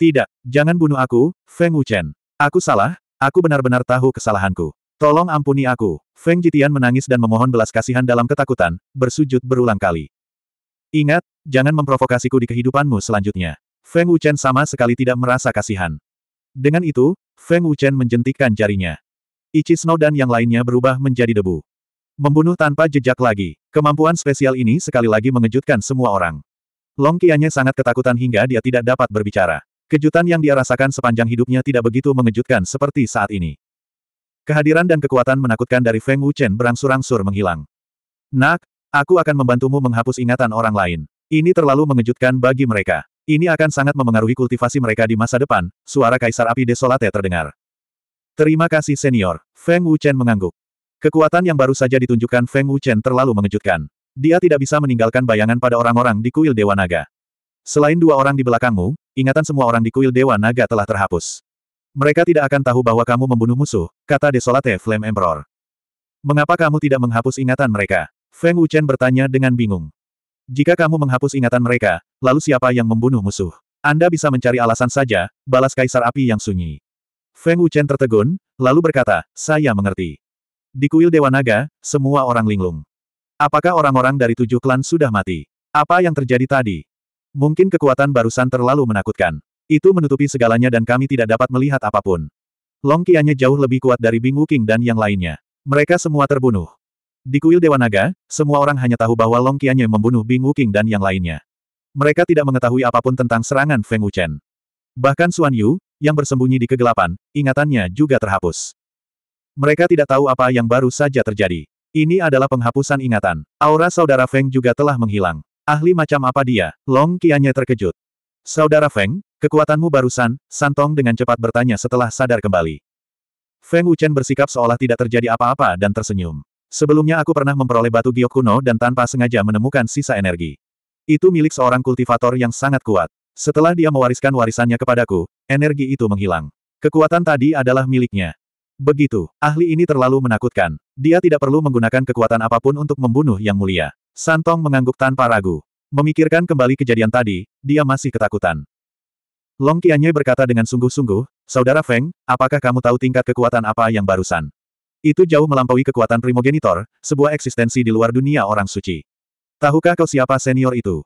Tidak, jangan bunuh aku, Feng Wuchen. Aku salah, aku benar-benar tahu kesalahanku. Tolong ampuni aku. Feng Jitian menangis dan memohon belas kasihan dalam ketakutan, bersujud berulang kali. Ingat, jangan memprovokasiku di kehidupanmu selanjutnya. Feng Wuchen sama sekali tidak merasa kasihan. Dengan itu, Feng Wuchen menjentikkan jarinya. Ichi Snow dan yang lainnya berubah menjadi debu. Membunuh tanpa jejak lagi. Kemampuan spesial ini sekali lagi mengejutkan semua orang. Long Qianye sangat ketakutan hingga dia tidak dapat berbicara. Kejutan yang dia rasakan sepanjang hidupnya tidak begitu mengejutkan seperti saat ini. Kehadiran dan kekuatan menakutkan dari Feng Wuchen berangsur-angsur menghilang. Nak, aku akan membantumu menghapus ingatan orang lain. Ini terlalu mengejutkan bagi mereka. Ini akan sangat memengaruhi kultivasi mereka di masa depan, suara Kaisar Api Desolate terdengar. Terima kasih senior, Feng Wuchen mengangguk. Kekuatan yang baru saja ditunjukkan Feng Wuchen terlalu mengejutkan. Dia tidak bisa meninggalkan bayangan pada orang-orang di kuil Dewa Naga. Selain dua orang di belakangmu, ingatan semua orang di kuil Dewa Naga telah terhapus. Mereka tidak akan tahu bahwa kamu membunuh musuh, kata Desolate Flame Emperor. Mengapa kamu tidak menghapus ingatan mereka? Feng Wuchen bertanya dengan bingung. Jika kamu menghapus ingatan mereka, lalu siapa yang membunuh musuh? Anda bisa mencari alasan saja, balas Kaisar Api yang sunyi. Feng Wuchen tertegun, lalu berkata, saya mengerti. Di kuil Dewa Naga, semua orang linglung. Apakah orang-orang dari tujuh klan sudah mati? Apa yang terjadi tadi? Mungkin kekuatan barusan terlalu menakutkan. Itu menutupi segalanya dan kami tidak dapat melihat apa pun. Long Qianye jauh lebih kuat dari Bing Wuking dan yang lainnya. Mereka semua terbunuh. Di kuil Dewa Naga, semua orang hanya tahu bahwa Long Qianye membunuh Bing Wuking dan yang lainnya. Mereka tidak mengetahui apa pun tentang serangan Feng Wuchen. Bahkan Xuan Yu, yang bersembunyi di kegelapan, ingatannya juga terhapus. Mereka tidak tahu apa yang baru saja terjadi. Ini adalah penghapusan ingatan. Aura saudara Feng juga telah menghilang. Ahli macam apa dia? Long Qianye terkejut. Saudara Feng, kekuatanmu barusan, Santong dengan cepat bertanya setelah sadar kembali. Feng Wuchen bersikap seolah tidak terjadi apa-apa dan tersenyum. Sebelumnya aku pernah memperoleh batu giok kuno dan tanpa sengaja menemukan sisa energi. Itu milik seorang kultivator yang sangat kuat. Setelah dia mewariskan warisannya kepadaku, energi itu menghilang. Kekuatan tadi adalah miliknya. Begitu, ahli ini terlalu menakutkan. Dia tidak perlu menggunakan kekuatan apa pun untuk membunuh yang mulia. Santong mengangguk tanpa ragu. Memikirkan kembali kejadian tadi, dia masih ketakutan. Long Qianye berkata dengan sungguh-sungguh, Saudara Feng, apakah kamu tahu tingkat kekuatan apa yang barusan? Itu jauh melampaui kekuatan primogenitor, sebuah eksistensi di luar dunia orang suci. Tahukah kau siapa senior itu?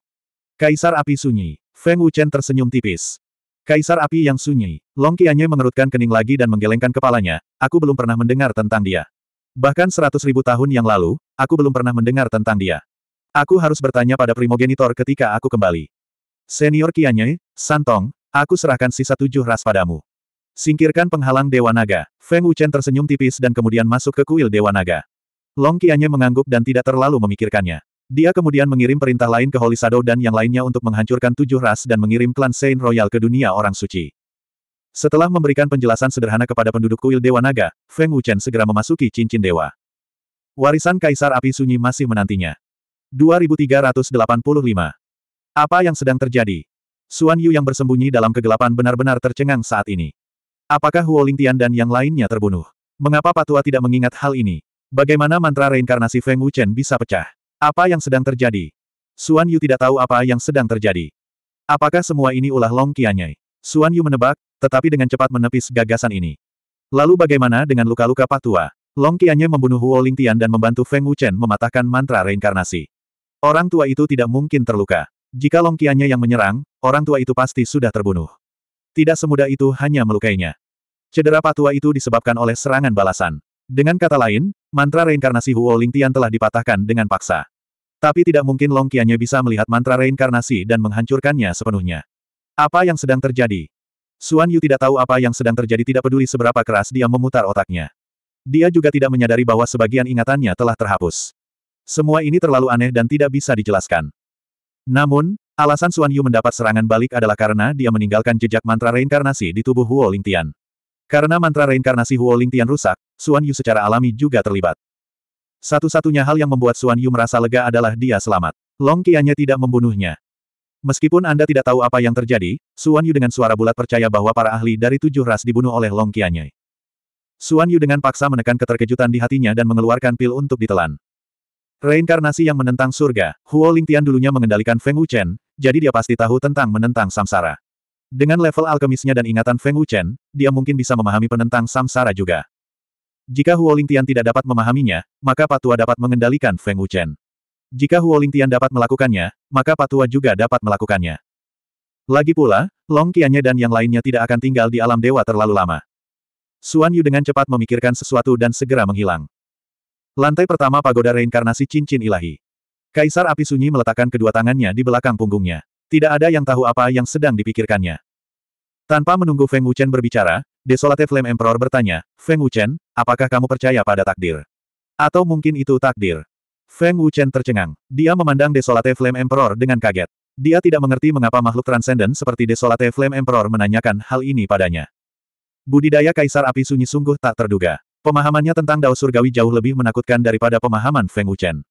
Kaisar Api Sunyi. Feng Wuchen tersenyum tipis. Kaisar Api yang sunyi. Long Qianye mengerutkan kening lagi dan menggelengkan kepalanya, aku belum pernah mendengar tentang dia. Bahkan seratus ribu tahun yang lalu, aku belum pernah mendengar tentang dia. Aku harus bertanya pada primogenitor ketika aku kembali. Senior Kianye, Santong, aku serahkan sisa tujuh ras padamu. Singkirkan penghalang Dewa Naga. Feng Wuchen tersenyum tipis dan kemudian masuk ke kuil Dewa Naga. Long Qianye mengangguk dan tidak terlalu memikirkannya. Dia kemudian mengirim perintah lain ke Holy Shadow dan yang lainnya untuk menghancurkan tujuh ras dan mengirim klan Saint Royal ke dunia orang suci. Setelah memberikan penjelasan sederhana kepada penduduk kuil Dewa Naga, Feng Wuchen segera memasuki cincin dewa. Warisan Kaisar Api Sunyi masih menantinya. 2385. Apa yang sedang terjadi? Suan Yu yang bersembunyi dalam kegelapan benar-benar tercengang saat ini. Apakah Huo Lingtian dan yang lainnya terbunuh? Mengapa Patua tidak mengingat hal ini? Bagaimana mantra reinkarnasi Feng Wuchen bisa pecah? Apa yang sedang terjadi? Suan Yu tidak tahu apa yang sedang terjadi. Apakah semua ini ulah Long Qianye? Suan Yu menebak, tetapi dengan cepat menepis gagasan ini. Lalu bagaimana dengan luka-luka Patua? Long Qianye membunuh Huo Lingtian dan membantu Feng Wuchen mematahkan mantra reinkarnasi. Orang tua itu tidak mungkin terluka. Jika Long Qianye yang menyerang, orang tua itu pasti sudah terbunuh. Tidak semudah itu hanya melukainya. Cedera patua itu disebabkan oleh serangan balasan. Dengan kata lain, mantra reinkarnasi Huo Lingtian telah dipatahkan dengan paksa. Tapi tidak mungkin Long Qianye bisa melihat mantra reinkarnasi dan menghancurkannya sepenuhnya. Apa yang sedang terjadi? Suan Yu tidak tahu apa yang sedang terjadi tidak peduli seberapa keras dia memutar otaknya. Dia juga tidak menyadari bahwa sebagian ingatannya telah terhapus. Semua ini terlalu aneh dan tidak bisa dijelaskan. Namun, alasan Suan Yu mendapat serangan balik adalah karena dia meninggalkan jejak mantra reinkarnasi di tubuh Huo Lingtian. Karena mantra reinkarnasi Huo Lingtian rusak, Suan Yu secara alami juga terlibat. Satu-satunya hal yang membuat Suan Yu merasa lega adalah dia selamat. Long Qianye tidak membunuhnya. Meskipun Anda tidak tahu apa yang terjadi, Suan Yu dengan suara bulat percaya bahwa para ahli dari tujuh ras dibunuh oleh Long Qianye. Suan Yu dengan paksa menekan keterkejutan di hatinya dan mengeluarkan pil untuk ditelan. Reinkarnasi yang menentang surga, Huo Lingtian dulunya mengendalikan Feng Wuchen, jadi dia pasti tahu tentang menentang samsara. Dengan level alkemisnya dan ingatan Feng Wuchen, dia mungkin bisa memahami penentang samsara juga. Jika Huo Lingtian tidak dapat memahaminya, maka Patua dapat mengendalikan Feng Wuchen. Jika Huo Lingtian dapat melakukannya, maka Patua juga dapat melakukannya. Lagi pula, Long Qianye dan yang lainnya tidak akan tinggal di alam dewa terlalu lama. Suan Yu dengan cepat memikirkan sesuatu dan segera menghilang. Lantai pertama pagoda reinkarnasi cincin ilahi. Kaisar Api Sunyi meletakkan kedua tangannya di belakang punggungnya. Tidak ada yang tahu apa yang sedang dipikirkannya. Tanpa menunggu Feng Wuchen berbicara, Desolate Flame Emperor bertanya, Feng Wuchen, apakah kamu percaya pada takdir? Atau mungkin itu takdir? Feng Wuchen tercengang. Dia memandang Desolate Flame Emperor dengan kaget. Dia tidak mengerti mengapa makhluk transenden seperti Desolate Flame Emperor menanyakan hal ini padanya. Budidaya Kaisar Api Sunyi sungguh tak terduga. Pemahamannya tentang Dao Surgawi jauh lebih menakutkan daripada pemahaman Feng Wuchen.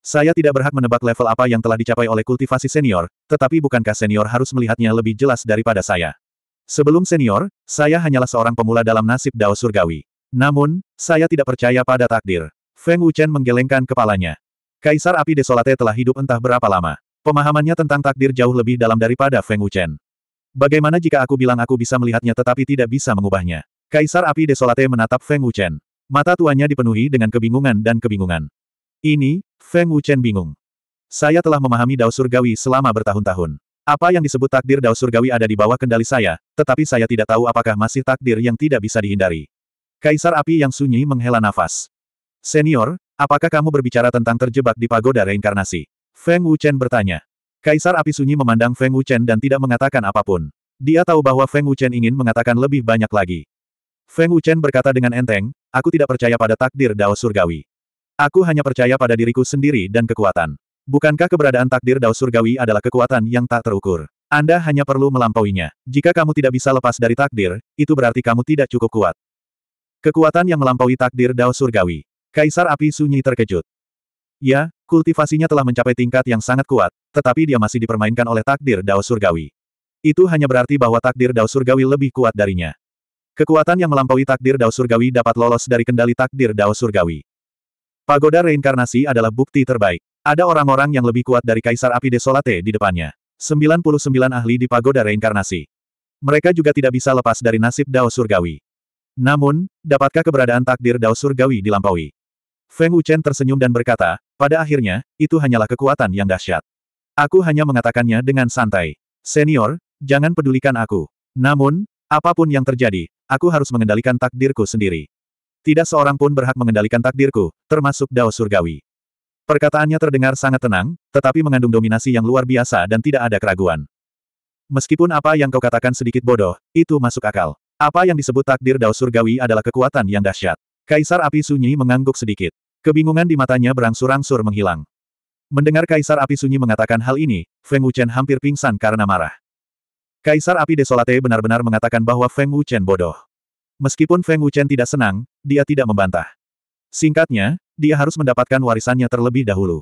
Saya tidak berhak menebak level apa yang telah dicapai oleh kultivasi senior, tetapi bukankah senior harus melihatnya lebih jelas daripada saya? Sebelum senior, saya hanyalah seorang pemula dalam nasib Dao Surgawi. Namun, saya tidak percaya pada takdir. Feng Wuchen menggelengkan kepalanya. Kaisar Api Desolate telah hidup entah berapa lama. Pemahamannya tentang takdir jauh lebih dalam daripada Feng Wuchen. Bagaimana jika aku bilang aku bisa melihatnya tetapi tidak bisa mengubahnya? Kaisar Api Desolate menatap Feng Wuchen. Mata tuanya dipenuhi dengan kebingungan dan kebingungan. Ini, Feng Wuchen bingung. Saya telah memahami Dao Surgawi selama bertahun-tahun. Apa yang disebut takdir Dao Surgawi ada di bawah kendali saya, tetapi saya tidak tahu apakah masih takdir yang tidak bisa dihindari. Kaisar Api yang sunyi menghela nafas. Senior, apakah kamu berbicara tentang terjebak di pagoda reinkarnasi? Feng Wuchen bertanya. Kaisar Api Sunyi memandang Feng Wuchen dan tidak mengatakan apa pun. Dia tahu bahwa Feng Wuchen ingin mengatakan lebih banyak lagi. Feng Wuchen berkata dengan enteng, aku tidak percaya pada takdir Dao Surgawi. Aku hanya percaya pada diriku sendiri dan kekuatan. Bukankah keberadaan takdir Dao Surgawi adalah kekuatan yang tak terukur? Anda hanya perlu melampauinya. Jika kamu tidak bisa lepas dari takdir, itu berarti kamu tidak cukup kuat. Kekuatan yang melampaui takdir Dao Surgawi. Kaisar Api Sunyi terkejut. Ya, kultivasinya telah mencapai tingkat yang sangat kuat, tetapi dia masih dipermainkan oleh takdir Dao Surgawi. Itu hanya berarti bahwa takdir Dao Surgawi lebih kuat darinya. Kekuatan yang melampaui takdir Dao Surgawi dapat lolos dari kendali takdir Dao Surgawi. Pagoda reinkarnasi adalah bukti terbaik. Ada orang-orang yang lebih kuat dari Kaisar Api Desolate di depannya. 99 ahli di pagoda reinkarnasi. Mereka juga tidak bisa lepas dari nasib Dao Surgawi. Namun, dapatkah keberadaan takdir Dao Surgawi dilampaui? Feng Wuchen tersenyum dan berkata, pada akhirnya, itu hanyalah kekuatan yang dahsyat. Aku hanya mengatakannya dengan santai. Senior, jangan pedulikan aku. Namun, apa pun yang terjadi, aku harus mengendalikan takdirku sendiri. Tidak seorang pun berhak mengendalikan takdirku, termasuk Dao Surgawi. Perkataannya terdengar sangat tenang, tetapi mengandung dominasi yang luar biasa dan tidak ada keraguan. Meskipun apa yang kau katakan sedikit bodoh, itu masuk akal. Apa yang disebut takdir Dao Surgawi adalah kekuatan yang dahsyat. Kaisar Api Sunyi mengangguk sedikit. Kebingungan di matanya berangsur-angsur menghilang. Mendengar Kaisar Api Sunyi mengatakan hal ini, Feng Wuchen hampir pingsan karena marah. Kaisar Api Desolate benar-benar mengatakan bahwa Feng Wuchen bodoh. Meskipun Feng Wuchen tidak senang, dia tidak membantah. Singkatnya, dia harus mendapatkan warisannya terlebih dahulu.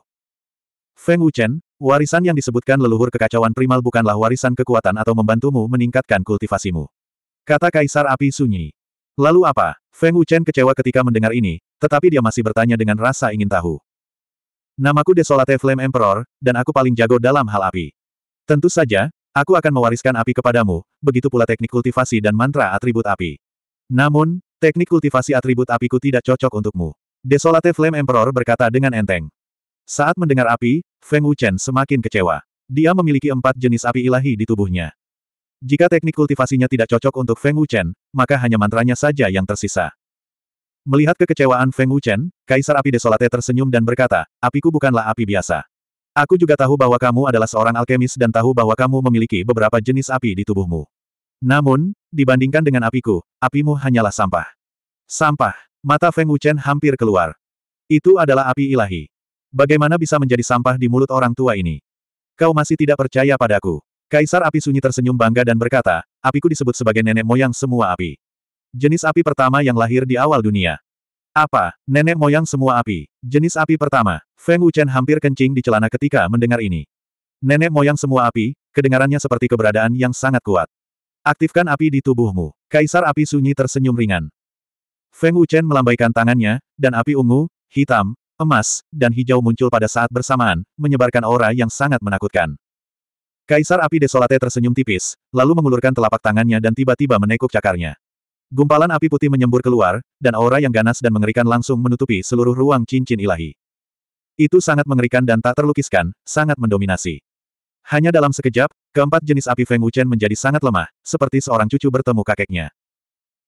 Feng Wuchen, warisan yang disebutkan leluhur kekacauan primal bukanlah warisan kekuatan atau membantumu meningkatkan kultivasimu. Kata Kaisar Api Sunyi. Lalu apa? Feng Wuchen kecewa ketika mendengar ini, tetapi dia masih bertanya dengan rasa ingin tahu. Namaku Desolate Flame Emperor, dan aku paling jago dalam hal api. Tentu saja, aku akan mewariskan api kepadamu, begitu pula teknik kultivasi dan mantra atribut api. Namun, teknik kultivasi atribut apiku tidak cocok untukmu. Desolate Flame Emperor berkata dengan enteng. Saat mendengar api, Feng Wuchen semakin kecewa. Dia memiliki empat jenis api ilahi di tubuhnya. Jika teknik kultivasinya tidak cocok untuk Feng Wuchen, maka hanya mantranya saja yang tersisa. Melihat kekecewaan Feng Wuchen, Kaisar Api Desolate tersenyum dan berkata, apiku bukanlah api biasa. Aku juga tahu bahwa kamu adalah seorang alkemis dan tahu bahwa kamu memiliki beberapa jenis api di tubuhmu. Namun, dibandingkan dengan apiku, apimu hanyalah sampah. Sampah. Mata Feng Wuchen hampir keluar. Itu adalah api ilahi. Bagaimana bisa menjadi sampah di mulut orang tua ini? Kau masih tidak percaya padaku. Kaisar Api Sunyi tersenyum bangga dan berkata, apiku disebut sebagai nenek moyang semua api. Jenis api pertama yang lahir di awal dunia. Apa? Nenek moyang semua api. Jenis api pertama. Feng Wuchen hampir kencing di celana ketika mendengar ini. Nenek moyang semua api, kedengarannya seperti keberadaan yang sangat kuat. Aktifkan api di tubuhmu. Kaisar Api Sunyi tersenyum ringan. Feng Wuchen melambaikan tangannya, dan api ungu, hitam, emas, dan hijau muncul pada saat bersamaan, menyebarkan aura yang sangat menakutkan. Kaisar Api Desolate tersenyum tipis, lalu mengulurkan telapak tangannya dan tiba-tiba menekuk cakarnya. Gumpalan api putih menyembur keluar, dan aura yang ganas dan mengerikan langsung menutupi seluruh ruang cincin ilahi. Itu sangat mengerikan dan tak terlukiskan, sangat mendominasi. Hanya dalam sekejap, keempat jenis api Feng Wuchen menjadi sangat lemah, seperti seorang cucu bertemu kakeknya.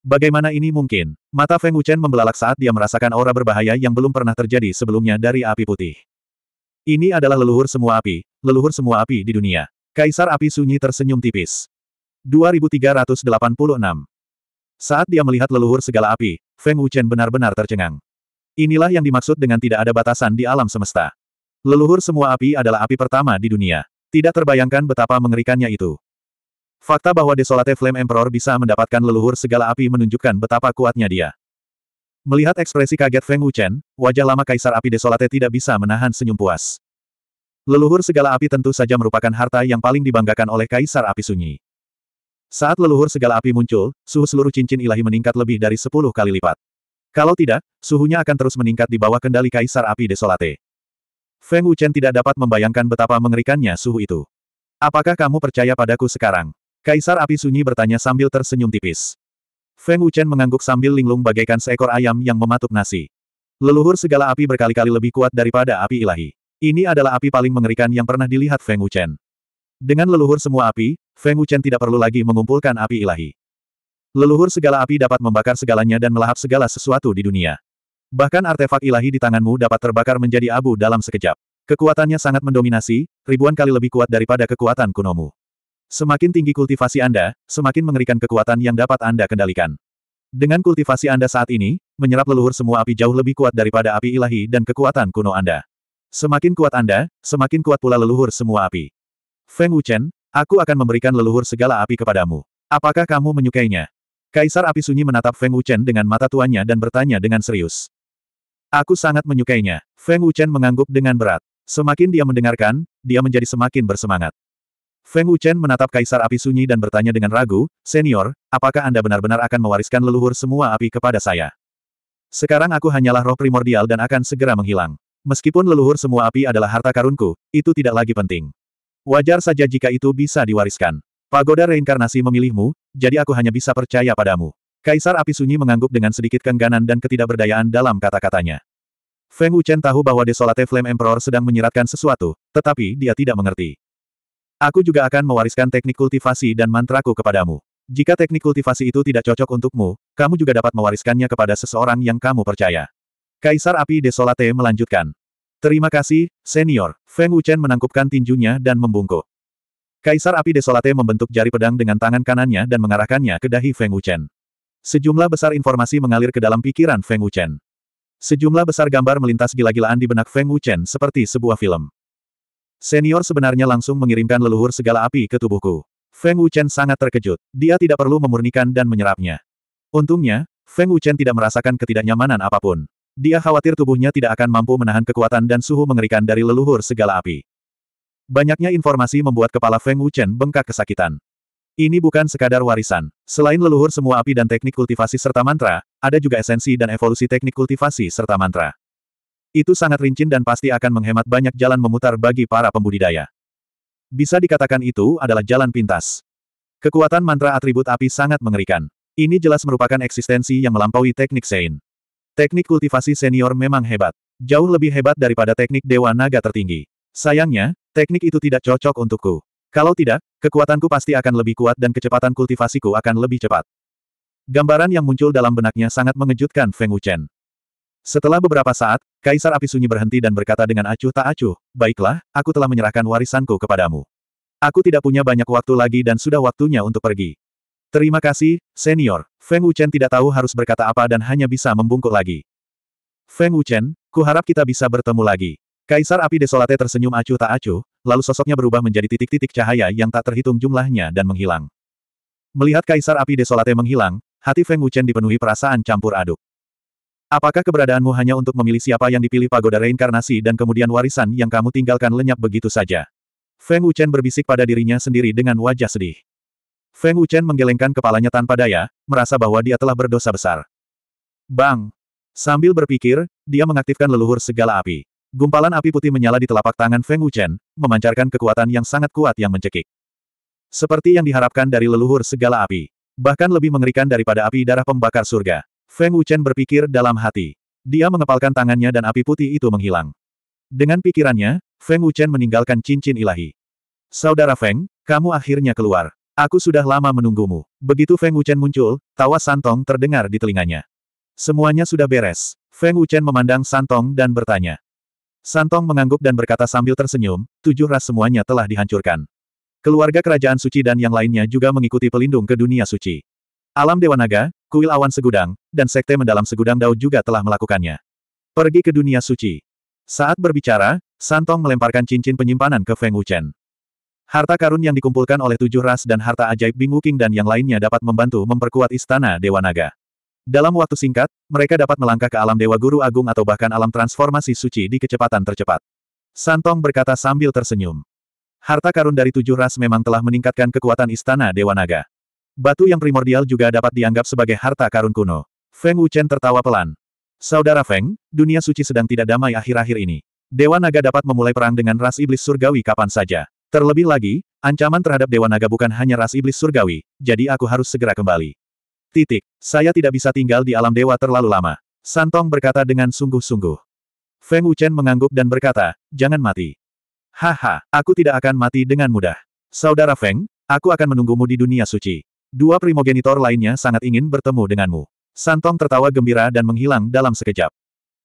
Bagaimana ini mungkin? Mata Feng Wuchen membelalak saat dia merasakan aura berbahaya yang belum pernah terjadi sebelumnya dari api putih. Ini adalah leluhur semua api, leluhur semua api di dunia. Kaisar Api Sunyi tersenyum tipis. 2386 Saat dia melihat leluhur segala api, Feng Wuchen benar-benar tercengang. Inilah yang dimaksud dengan tidak ada batasan di alam semesta. Leluhur semua api adalah api pertama di dunia. Tidak terbayangkan betapa mengerikannya itu. Fakta bahwa Desolate Flame Emperor bisa mendapatkan leluhur segala api menunjukkan betapa kuatnya dia. Melihat ekspresi kaget Feng Wuchen, wajah lama Kaisar Api Desolate tidak bisa menahan senyum puas. Leluhur segala api tentu saja merupakan harta yang paling dibanggakan oleh Kaisar Api Sunyi. Saat leluhur segala api muncul, suhu seluruh cincin ilahi meningkat lebih dari 10 kali lipat. Kalau tidak, suhunya akan terus meningkat di bawah kendali Kaisar Api Desolate. Feng Wuchen tidak dapat membayangkan betapa mengerikannya suhu itu. Apakah kamu percaya padaku sekarang? Kaisar Api Sunyi bertanya sambil tersenyum tipis. Feng Wuchen mengangguk sambil linglung bagaikan seekor ayam yang mematuk nasi. Leluhur segala api berkali-kali lebih kuat daripada api ilahi. Ini adalah api paling mengerikan yang pernah dilihat Feng Wuchen. Dengan leluhur semua api, Feng Wuchen tidak perlu lagi mengumpulkan api ilahi. Leluhur segala api dapat membakar segalanya dan melahap segala sesuatu di dunia. Bahkan artefak ilahi di tanganmu dapat terbakar menjadi abu dalam sekejap. Kekuatannya sangat mendominasi, ribuan kali lebih kuat daripada kekuatan kunomu. Semakin tinggi kultivasi Anda, semakin mengerikan kekuatan yang dapat Anda kendalikan. Dengan kultivasi Anda saat ini, menyerap leluhur semua api jauh lebih kuat daripada api ilahi dan kekuatan kuno Anda. Semakin kuat Anda, semakin kuat pula leluhur semua api. Feng Wuchen, aku akan memberikan leluhur segala api kepadamu. Apakah kamu menyukainya? Kaisar Api Sunyi menatap Feng Wuchen dengan mata tuannya dan bertanya dengan serius. Aku sangat menyukainya. Feng Wuchen mengangguk dengan berat. Semakin dia mendengarkan, dia menjadi semakin bersemangat. Feng Wuchen menatap Kaisar Api Sunyi dan bertanya dengan ragu, Senior, apakah Anda benar-benar akan mewariskan leluhur semua api kepada saya? Sekarang aku hanyalah roh primordial dan akan segera menghilang. Meskipun leluhur semua api adalah harta karunku, itu tidak lagi penting. Wajar saja jika itu bisa diwariskan. Pagoda reinkarnasi memilihmu, jadi aku hanya bisa percaya padamu. Kaisar Api Sunyi mengangguk dengan sedikit kengganan dan ketidakberdayaan dalam kata-katanya. Feng Wuchen tahu bahwa Desolate Flame Emperor sedang menyiratkan sesuatu, tetapi dia tidak mengerti. Aku juga akan mewariskan teknik kultivasi dan mantraku kepadamu. Jika teknik kultivasi itu tidak cocok untukmu, kamu juga dapat mewariskannya kepada seseorang yang kamu percaya. Kaisar Api Desolate melanjutkan. Terima kasih, senior. Feng Wuchen menangkupkan tinjunya dan membungkuk. Kaisar Api Desolate membentuk jari pedang dengan tangan kanannya dan mengarahkannya ke dahi Feng Wuchen. Sejumlah besar informasi mengalir ke dalam pikiran Feng Wuchen. Sejumlah besar gambar melintas gila-gilaan di benak Feng Wuchen seperti sebuah film. Senior sebenarnya langsung mengirimkan leluhur segala api ke tubuhku. Feng Wuchen sangat terkejut. Dia tidak perlu memurnikan dan menyerapnya. Untungnya, Feng Wuchen tidak merasakan ketidaknyamanan apa pun. Dia khawatir tubuhnya tidak akan mampu menahan kekuatan dan suhu mengerikan dari leluhur segala api. Banyaknya informasi membuat kepala Feng Wuchen bengkak kesakitan. Ini bukan sekadar warisan. Selain leluhur semua api dan teknik kultivasi serta mantra, ada juga esensi dan evolusi teknik kultivasi serta mantra. Itu sangat rincin dan pasti akan menghemat banyak jalan memutar bagi para pembudidaya. Bisa dikatakan itu adalah jalan pintas. Kekuatan mantra atribut api sangat mengerikan. Ini jelas merupakan eksistensi yang melampaui teknik Sein. Teknik kultivasi senior memang hebat. Jauh lebih hebat daripada teknik Dewa Naga tertinggi. Sayangnya, teknik itu tidak cocok untukku. Kalau tidak, kekuatanku pasti akan lebih kuat dan kecepatan kultivasiku akan lebih cepat. Gambaran yang muncul dalam benaknya sangat mengejutkan Feng Wuchen. Setelah beberapa saat, Kaisar Api Sunyi berhenti dan berkata dengan acuh tak acuh, Baiklah, aku telah menyerahkan warisanku kepadamu. Aku tidak punya banyak waktu lagi dan sudah waktunya untuk pergi. Terima kasih, senior. Feng Wuchen tidak tahu harus berkata apa dan hanya bisa membungkuk lagi. Feng Wuchen, kuharap kita bisa bertemu lagi. Kaisar Api Desolate tersenyum acuh tak acuh, lalu sosoknya berubah menjadi titik-titik cahaya yang tak terhitung jumlahnya dan menghilang. Melihat Kaisar Api Desolate menghilang, hati Feng Wuchen dipenuhi perasaan campur aduk. Apakah keberadaanmu hanya untuk memilih siapa yang dipilih pagoda reinkarnasi dan kemudian warisan yang kamu tinggalkan lenyap begitu saja? Feng Wuchen berbisik pada dirinya sendiri dengan wajah sedih. Feng Wuchen menggelengkan kepalanya tanpa daya, merasa bahwa dia telah berdosa besar. Bang! Sambil berpikir, dia mengaktifkan leluhur segala api. Gumpalan api putih menyala di telapak tangan Feng Wuchen, memancarkan kekuatan yang sangat kuat yang mencekik. Seperti yang diharapkan dari leluhur segala api. Bahkan lebih mengerikan daripada api darah pembakar surga. Feng Wuchen berpikir dalam hati. Dia mengepalkan tangannya dan api putih itu menghilang. Dengan pikirannya, Feng Wuchen meninggalkan cincin ilahi. Saudara Feng, kamu akhirnya keluar. Aku sudah lama menunggumu. Begitu Feng Wuchen muncul, tawa Santong terdengar di telinganya. Semuanya sudah beres. Feng Wuchen memandang Santong dan bertanya. Santong mengangguk dan berkata sambil tersenyum, tujuh ras semuanya telah dihancurkan. Keluarga kerajaan suci dan yang lainnya juga mengikuti pelindung ke dunia suci. Alam Dewa Naga, Kuil Awan Segudang, dan Sekte Mendalam Segudang Dao juga telah melakukannya. Pergi ke dunia suci. Saat berbicara, Santong melemparkan cincin penyimpanan ke Feng Wuchen. Harta karun yang dikumpulkan oleh tujuh ras dan harta ajaib Bing Wuking dan yang lainnya dapat membantu memperkuat istana Dewa Naga. Dalam waktu singkat, mereka dapat melangkah ke alam Dewa Guru Agung atau bahkan alam transformasi suci di kecepatan tercepat. Santong berkata sambil tersenyum. Harta karun dari tujuh ras memang telah meningkatkan kekuatan istana Dewa Naga. Batu yang primordial juga dapat dianggap sebagai harta karun kuno. Feng Wuchen tertawa pelan. Saudara Feng, dunia suci sedang tidak damai akhir-akhir ini. Dewa Naga dapat memulai perang dengan ras iblis surgawi kapan saja. Terlebih lagi, ancaman terhadap Dewa Naga bukan hanya ras iblis surgawi, jadi aku harus segera kembali. Titik. Saya tidak bisa tinggal di alam dewa terlalu lama. Santong berkata dengan sungguh-sungguh. Feng Wuchen mengangguk dan berkata, jangan mati. Haha, aku tidak akan mati dengan mudah. Saudara Feng, aku akan menunggumu di dunia suci. Dua primogenitor lainnya sangat ingin bertemu denganmu. Santong tertawa gembira dan menghilang dalam sekejap.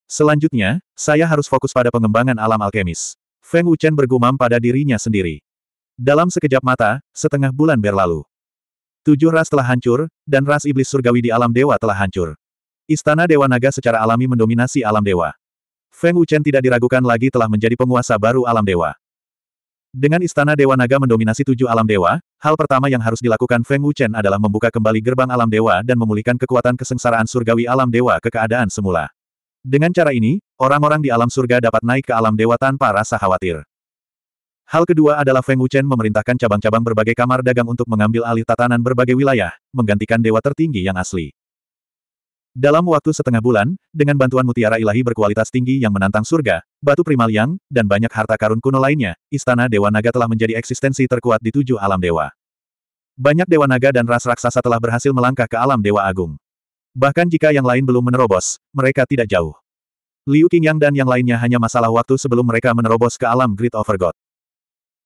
Selanjutnya, saya harus fokus pada pengembangan alam alkemis. Feng Wuchen bergumam pada dirinya sendiri. Dalam sekejap mata, setengah bulan berlalu. Tujuh ras telah hancur, dan ras iblis surgawi di alam dewa telah hancur. Istana Dewa Naga secara alami mendominasi alam dewa. Feng Wuchen tidak diragukan lagi telah menjadi penguasa baru alam dewa. Dengan Istana Dewa Naga mendominasi tujuh alam dewa, hal pertama yang harus dilakukan Feng Wuchen adalah membuka kembali gerbang alam dewa dan memulihkan kekuatan kesengsaraan surgawi alam dewa ke keadaan semula. Dengan cara ini, orang-orang di alam surga dapat naik ke alam dewa tanpa rasa khawatir. Hal kedua adalah Feng Wuchen memerintahkan cabang-cabang berbagai kamar dagang untuk mengambil alih tatanan berbagai wilayah, menggantikan dewa tertinggi yang asli. Dalam waktu setengah bulan, dengan bantuan mutiara ilahi berkualitas tinggi yang menantang surga, batu primal yang, dan banyak harta karun kuno lainnya, Istana Dewa Naga telah menjadi eksistensi terkuat di tujuh alam dewa. Banyak dewa naga dan ras raksasa telah berhasil melangkah ke alam dewa agung. Bahkan jika yang lain belum menerobos, mereka tidak jauh. Liu Qingyang dan yang lainnya hanya masalah waktu sebelum mereka menerobos ke alam Grid Overgod.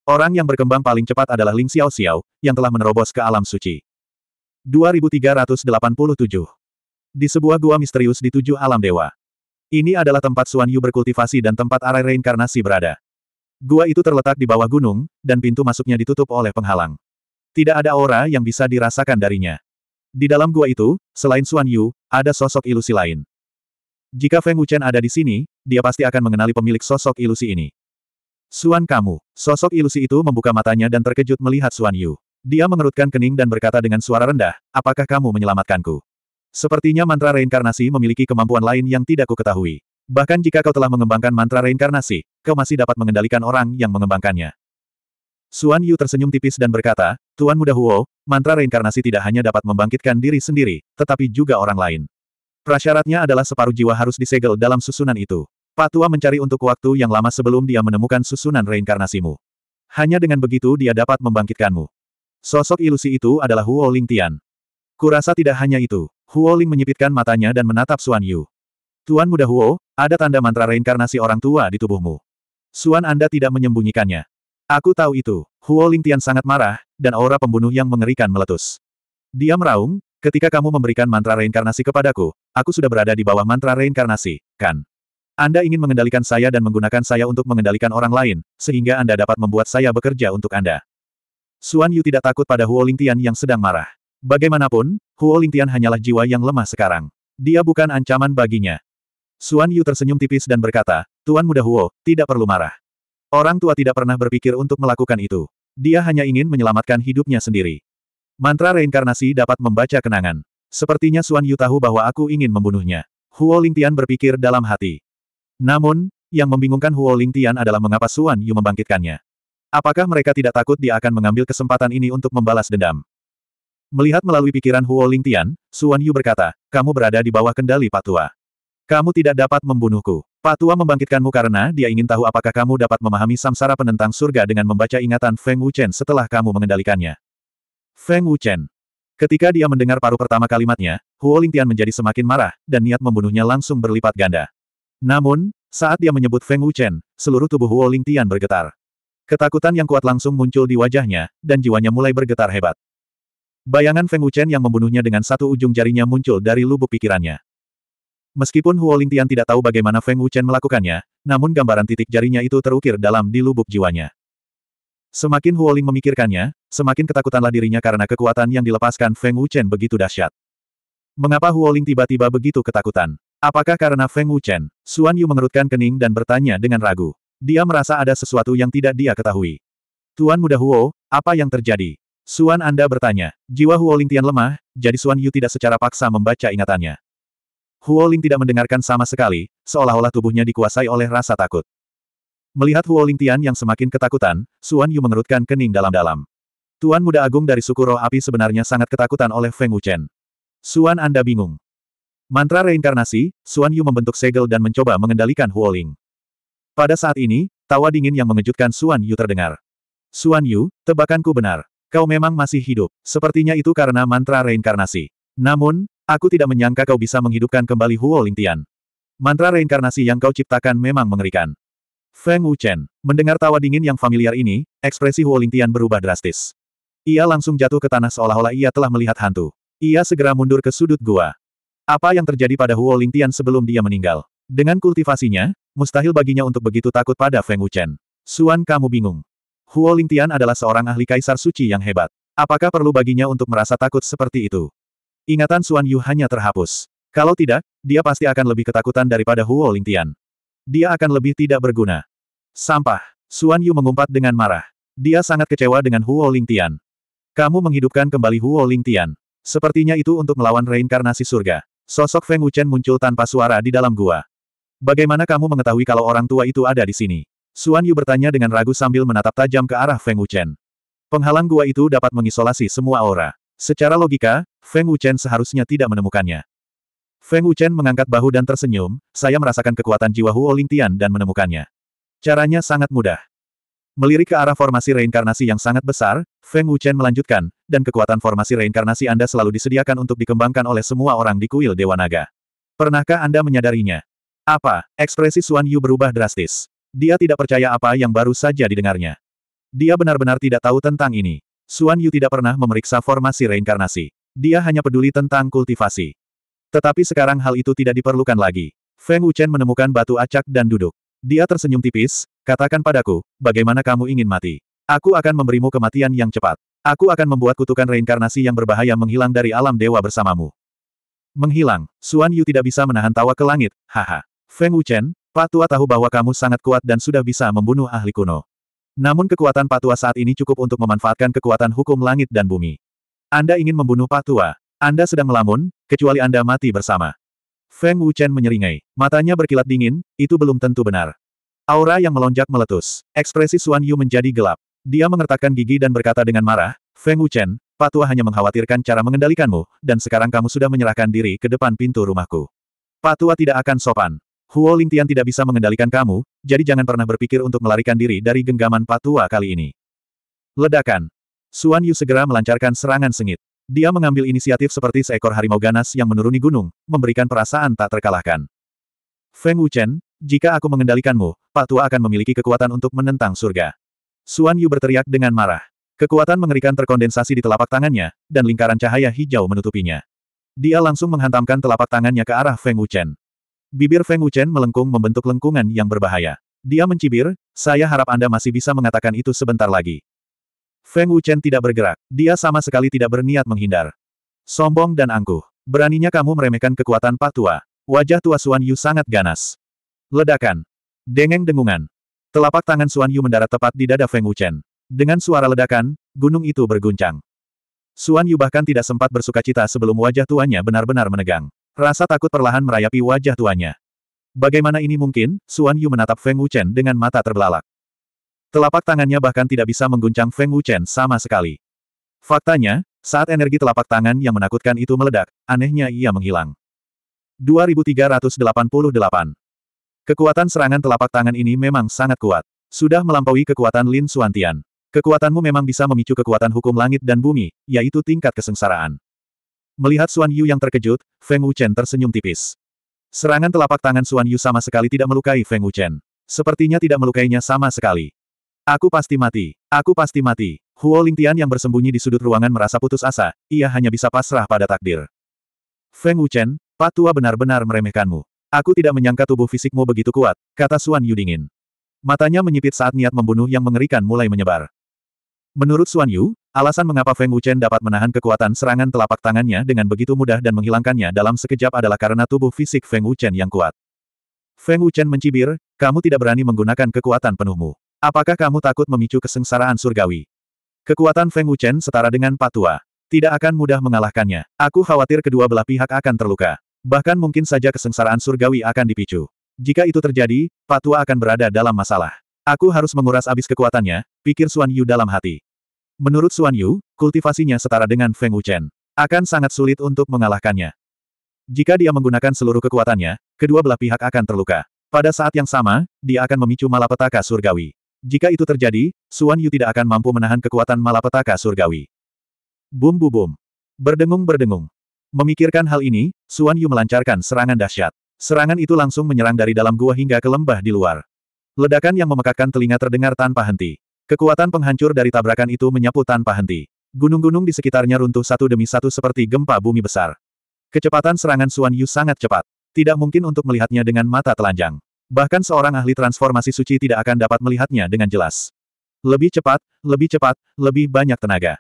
Orang yang berkembang paling cepat adalah Ling Xiao Xiao, yang telah menerobos ke alam suci. 2387 Di sebuah gua misterius di tujuh alam dewa. Ini adalah tempat Suan Yu berkultivasi dan tempat arai reinkarnasi berada. Gua itu terletak di bawah gunung, dan pintu masuknya ditutup oleh penghalang. Tidak ada aura yang bisa dirasakan darinya. Di dalam gua itu, selain Suan Yu, ada sosok ilusi lain. Jika Feng Wuchen ada di sini, dia pasti akan mengenali pemilik sosok ilusi ini. Suan kamu. Sosok ilusi itu membuka matanya dan terkejut melihat Suan Yu. Dia mengerutkan kening dan berkata dengan suara rendah, apakah kamu menyelamatkanku? Sepertinya mantra reinkarnasi memiliki kemampuan lain yang tidak kuketahui. Bahkan jika kau telah mengembangkan mantra reinkarnasi, kau masih dapat mengendalikan orang yang mengembangkannya. Suan Yu tersenyum tipis dan berkata, Tuan Muda Huo, mantra reinkarnasi tidak hanya dapat membangkitkan diri sendiri, tetapi juga orang lain. Prasyaratnya adalah separuh jiwa harus disegel dalam susunan itu. Pak Tua mencari untuk waktu yang lama sebelum dia menemukan susunan reinkarnasimu. Hanya dengan begitu dia dapat membangkitkanmu. Sosok ilusi itu adalah Huo Ling Tian. Kurasa tidak hanya itu. Huo Ling menyipitkan matanya dan menatap Suan Yu. Tuan Muda Huo, ada tanda mantra reinkarnasi orang tua di tubuhmu. Suan Anda tidak menyembunyikannya. Aku tahu itu. Huo Ling Tian sangat marah, dan aura pembunuh yang mengerikan meletus. Dia meraung, ketika kamu memberikan mantra reinkarnasi kepadaku, aku sudah berada di bawah mantra reinkarnasi, kan? Anda ingin mengendalikan saya dan menggunakan saya untuk mengendalikan orang lain, sehingga Anda dapat membuat saya bekerja untuk Anda. Suan Yu tidak takut pada Huo Lingtian yang sedang marah. Bagaimanapun, Huo Lingtian hanyalah jiwa yang lemah sekarang. Dia bukan ancaman baginya. Suan Yu tersenyum tipis dan berkata, Tuan Muda Huo, tidak perlu marah. Orang tua tidak pernah berpikir untuk melakukan itu. Dia hanya ingin menyelamatkan hidupnya sendiri. Mantra reinkarnasi dapat membaca kenangan. Sepertinya Suan Yu tahu bahwa aku ingin membunuhnya. Huo Lingtian berpikir dalam hati. Namun, yang membingungkan Huo Lingtian adalah mengapa Suan Yu membangkitkannya. Apakah mereka tidak takut dia akan mengambil kesempatan ini untuk membalas dendam? Melihat melalui pikiran Huo Lingtian, Suan Yu berkata, kamu berada di bawah kendali Pak Tua. Kamu tidak dapat membunuhku. Pak Tua membangkitkanmu karena dia ingin tahu apakah kamu dapat memahami samsara penentang surga dengan membaca ingatan Feng Wuchen setelah kamu mengendalikannya. Feng Wuchen. Ketika dia mendengar paruh pertama kalimatnya, Huo Lingtian menjadi semakin marah, dan niat membunuhnya langsung berlipat ganda. Namun, saat dia menyebut Feng Wuchen, seluruh tubuh Huo Lingtian bergetar. Ketakutan yang kuat langsung muncul di wajahnya, dan jiwanya mulai bergetar hebat. Bayangan Feng Wuchen yang membunuhnya dengan satu ujung jarinya muncul dari lubuk pikirannya. Meskipun Huo Lingtian tidak tahu bagaimana Feng Wuchen melakukannya, namun gambaran titik jarinya itu terukir dalam di lubuk jiwanya. Semakin Huo Ling memikirkannya, semakin ketakutanlah dirinya karena kekuatan yang dilepaskan Feng Wuchen begitu dahsyat. Mengapa Huo Ling tiba-tiba begitu ketakutan? Apakah karena Feng Wuchen? Suan Yu mengerutkan kening dan bertanya dengan ragu. Dia merasa ada sesuatu yang tidak dia ketahui. Tuan Muda Huo, apa yang terjadi? Suan Anda bertanya. Jiwa Huo Ling Tian lemah, jadi Suan Yu tidak secara paksa membaca ingatannya. Huo Ling tidak mendengarkan sama sekali, seolah-olah tubuhnya dikuasai oleh rasa takut. Melihat Huo Ling Tian yang semakin ketakutan, Suan Yu mengerutkan kening dalam-dalam. Tuan Muda Agung dari suku roh api sebenarnya sangat ketakutan oleh Feng Wuchen. Suan Anda bingung. Mantra reinkarnasi, Suan Yu membentuk segel dan mencoba mengendalikan Huo Ling. Pada saat ini, tawa dingin yang mengejutkan Suan Yu terdengar. Suan Yu, tebakanku benar. Kau memang masih hidup. Sepertinya itu karena mantra reinkarnasi. Namun, Aku tidak menyangka kau bisa menghidupkan kembali Huo Lingtian. Mantra reinkarnasi yang kau ciptakan memang mengerikan. Feng Wuchen, mendengar tawa dingin yang familiar ini, ekspresi Huo Lingtian berubah drastis. Ia langsung jatuh ke tanah seolah-olah ia telah melihat hantu. Ia segera mundur ke sudut gua. Apa yang terjadi pada Huo Lingtian sebelum dia meninggal? Dengan kultivasinya, mustahil baginya untuk begitu takut pada Feng Wuchen. Suan kamu bingung. Huo Lingtian adalah seorang ahli kaisar suci yang hebat. Apakah perlu baginya untuk merasa takut seperti itu? Ingatan Suan Yu hanya terhapus. Kalau tidak, dia pasti akan lebih ketakutan daripada Huo Lingtian. Dia akan lebih tidak berguna. Sampah. Suan Yu mengumpat dengan marah. Dia sangat kecewa dengan Huo Lingtian. Kamu menghidupkan kembali Huo Lingtian. Sepertinya itu untuk melawan reinkarnasi surga. Sosok Feng Wuchen muncul tanpa suara di dalam gua. Bagaimana kamu mengetahui kalau orang tua itu ada di sini? Suan Yu bertanya dengan ragu sambil menatap tajam ke arah Feng Wuchen. Penghalang gua itu dapat mengisolasi semua aura. Secara logika, Feng Wuchen seharusnya tidak menemukannya. Feng Wuchen mengangkat bahu dan tersenyum, saya merasakan kekuatan jiwa Huo Lingtian dan menemukannya. Caranya sangat mudah. Melirik ke arah formasi reinkarnasi yang sangat besar, Feng Wuchen melanjutkan, dan kekuatan formasi reinkarnasi Anda selalu disediakan untuk dikembangkan oleh semua orang di kuil Dewa Naga. Pernahkah Anda menyadarinya? Apa? Ekspresi Suan Yu berubah drastis. Dia tidak percaya apa yang baru saja didengarnya. Dia benar-benar tidak tahu tentang ini. Suan Yu tidak pernah memeriksa formasi reinkarnasi. Dia hanya peduli tentang kultivasi. Tetapi sekarang hal itu tidak diperlukan lagi. Feng Wuchen menemukan batu acak dan duduk. Dia tersenyum tipis, katakan padaku, bagaimana kamu ingin mati? Aku akan memberimu kematian yang cepat. Aku akan membuat kutukan reinkarnasi yang berbahaya menghilang dari alam dewa bersamamu. Menghilang, Suan Yu tidak bisa menahan tawa ke langit, haha. Feng Wuchen, Pak Tua tahu bahwa kamu sangat kuat dan sudah bisa membunuh ahli kuno. Namun kekuatan Patua saat ini cukup untuk memanfaatkan kekuatan hukum langit dan bumi. Anda ingin membunuh Patua. Anda sedang melamun, kecuali Anda mati bersama. Feng Wuchen menyeringai. Matanya berkilat dingin, itu belum tentu benar. Aura yang melonjak meletus. Ekspresi Suan Yu menjadi gelap. Dia mengertakkan gigi dan berkata dengan marah, Feng Wuchen, Patua hanya mengkhawatirkan cara mengendalikanmu, dan sekarang kamu sudah menyerahkan diri ke depan pintu rumahku. Patua tidak akan sopan. Huo Lingtian tidak bisa mengendalikan kamu, jadi jangan pernah berpikir untuk melarikan diri dari genggaman patua kali ini. Ledakan. Suan Yu segera melancarkan serangan sengit. Dia mengambil inisiatif seperti seekor harimau ganas yang menuruni gunung, memberikan perasaan tak terkalahkan. Feng Wuchen, jika aku mengendalikanmu, patua akan memiliki kekuatan untuk menentang surga. Suan Yu berteriak dengan marah. Kekuatan mengerikan terkondensasi di telapak tangannya, dan lingkaran cahaya hijau menutupinya. Dia langsung menghantamkan telapak tangannya ke arah Feng Wuchen. Bibir Feng Wuchen melengkung membentuk lengkungan yang berbahaya. Dia mencibir, saya harap Anda masih bisa mengatakan itu sebentar lagi. Feng Wuchen tidak bergerak. Dia sama sekali tidak berniat menghindar. Sombong dan angkuh. Beraninya kamu meremehkan kekuatan Pak Tua. Wajah Tua Suan Yu sangat ganas. Ledakan. Dengeng dengungan. Telapak tangan Suan Yu mendarat tepat di dada Feng Wuchen. Dengan suara ledakan, gunung itu berguncang. Suan Yu bahkan tidak sempat bersuka cita sebelum wajah tuanya benar-benar menegang. Rasa takut perlahan merayapi wajah tuanya. Bagaimana ini mungkin? Suan Yu menatap Feng Wuchen dengan mata terbelalak. Telapak tangannya bahkan tidak bisa mengguncang Feng Wuchen sama sekali. Faktanya, Saat energi telapak tangan yang menakutkan itu meledak, anehnya ia menghilang. 2388. Kekuatan serangan telapak tangan ini memang sangat kuat. Sudah melampaui kekuatan Lin Suantian. Kekuatanmu memang bisa memicu kekuatan hukum langit dan bumi, yaitu tingkat kesengsaraan. Melihat Suan Yu yang terkejut, Feng Wuchen tersenyum tipis. Serangan telapak tangan Suan Yu sama sekali tidak melukai Feng Wuchen. Sepertinya tidak melukainya sama sekali. Aku pasti mati. Aku pasti mati. Huo Lingtian yang bersembunyi di sudut ruangan merasa putus asa, ia hanya bisa pasrah pada takdir. Feng Wuchen, Pak Tua benar-benar meremehkanmu. Aku tidak menyangka tubuh fisikmu begitu kuat, kata Suan Yu dingin. Matanya menyipit saat niat membunuh yang mengerikan mulai menyebar. Menurut Suan Yu, alasan mengapa Feng Wuchen dapat menahan kekuatan serangan telapak tangannya dengan begitu mudah dan menghilangkannya dalam sekejap adalah karena tubuh fisik Feng Wuchen yang kuat. Feng Wuchen mencibir, kamu tidak berani menggunakan kekuatan penuhmu. Apakah kamu takut memicu kesengsaraan surgawi? Kekuatan Feng Wuchen setara dengan Patua. Tidak akan mudah mengalahkannya. Aku khawatir kedua belah pihak akan terluka. Bahkan mungkin saja kesengsaraan surgawi akan dipicu. Jika itu terjadi, Patua akan berada dalam masalah. Aku harus menguras abis kekuatannya, pikir Suan Yu dalam hati. Menurut Suan Yu, kultivasinya setara dengan Feng Wuchen. Akan sangat sulit untuk mengalahkannya. Jika dia menggunakan seluruh kekuatannya, kedua belah pihak akan terluka. Pada saat yang sama, dia akan memicu malapetaka surgawi. Jika itu terjadi, Suan Yu tidak akan mampu menahan kekuatan malapetaka surgawi. Bum bum bum. Berdengung-berdengung. Memikirkan hal ini, Suan Yu melancarkan serangan dahsyat. Serangan itu langsung menyerang dari dalam gua hingga ke lembah di luar. Ledakan yang memekakkan telinga terdengar tanpa henti. Kekuatan penghancur dari tabrakan itu menyapu tanpa henti. Gunung-gunung di sekitarnya runtuh satu demi satu seperti gempa bumi besar. Kecepatan serangan Suan Yu sangat cepat. Tidak mungkin untuk melihatnya dengan mata telanjang. Bahkan seorang ahli transformasi suci tidak akan dapat melihatnya dengan jelas. Lebih cepat, lebih cepat, lebih banyak tenaga.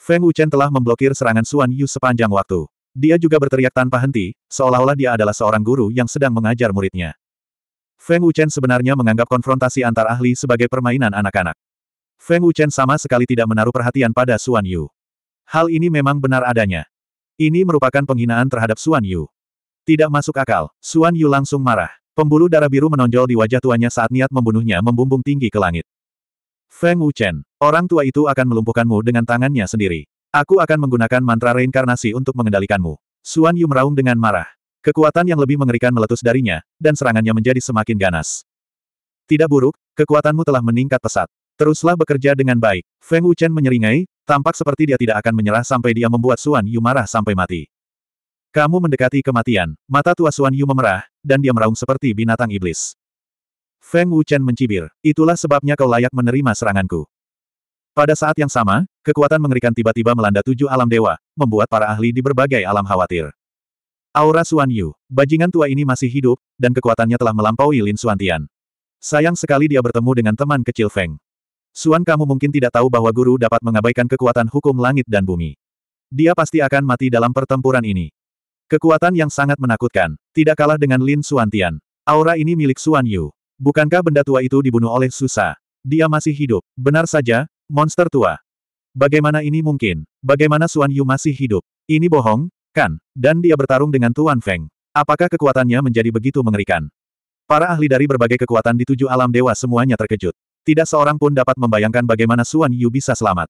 Feng Wuchen telah memblokir serangan Suan Yu sepanjang waktu. Dia juga berteriak tanpa henti, seolah-olah dia adalah seorang guru yang sedang mengajar muridnya. Feng Wuchen sebenarnya menganggap konfrontasi antar ahli sebagai permainan anak-anak. Feng Wuchen sama sekali tidak menaruh perhatian pada Suan Yu. Hal ini memang benar adanya. Ini merupakan penghinaan terhadap Suan Yu. Tidak masuk akal, Suan Yu langsung marah. Pembuluh darah biru menonjol di wajah tuanya saat niat membunuhnya membumbung tinggi ke langit. Feng Wuchen, orang tua itu akan melumpuhkanmu dengan tangannya sendiri. Aku akan menggunakan mantra reinkarnasi untuk mengendalikanmu. Suan Yu meraung dengan marah. Kekuatan yang lebih mengerikan meletus darinya, dan serangannya menjadi semakin ganas. Tidak buruk, kekuatanmu telah meningkat pesat. Teruslah bekerja dengan baik. Feng Wuchen menyeringai, tampak seperti dia tidak akan menyerah sampai dia membuat Suan Yu marah sampai mati. Kamu mendekati kematian. Mata tua Suan Yu memerah, dan dia meraung seperti binatang iblis. Feng Wuchen mencibir. Itulah sebabnya kau layak menerima seranganku. Pada saat yang sama, kekuatan mengerikan tiba-tiba melanda tujuh alam dewa, membuat para ahli di berbagai alam khawatir. Aura Suan Yu, bajingan tua ini masih hidup, dan kekuatannya telah melampaui Lin Suantian. Sayang sekali dia bertemu dengan teman kecil Feng. Suan kamu mungkin tidak tahu bahwa guru dapat mengabaikan kekuatan hukum langit dan bumi. Dia pasti akan mati dalam pertempuran ini. Kekuatan yang sangat menakutkan, tidak kalah dengan Lin Suantian. Aura ini milik Suan Yu. Bukankah benda tua itu dibunuh oleh Susa? Dia masih hidup. Benar saja, monster tua. Bagaimana ini mungkin? Bagaimana Suan Yu masih hidup? Ini bohong, kan? Dan dia bertarung dengan Tuan Feng. Apakah kekuatannya menjadi begitu mengerikan? Para ahli dari berbagai kekuatan di tujuh alam dewa semuanya terkejut. Tidak seorang pun dapat membayangkan bagaimana Suan Yu bisa selamat.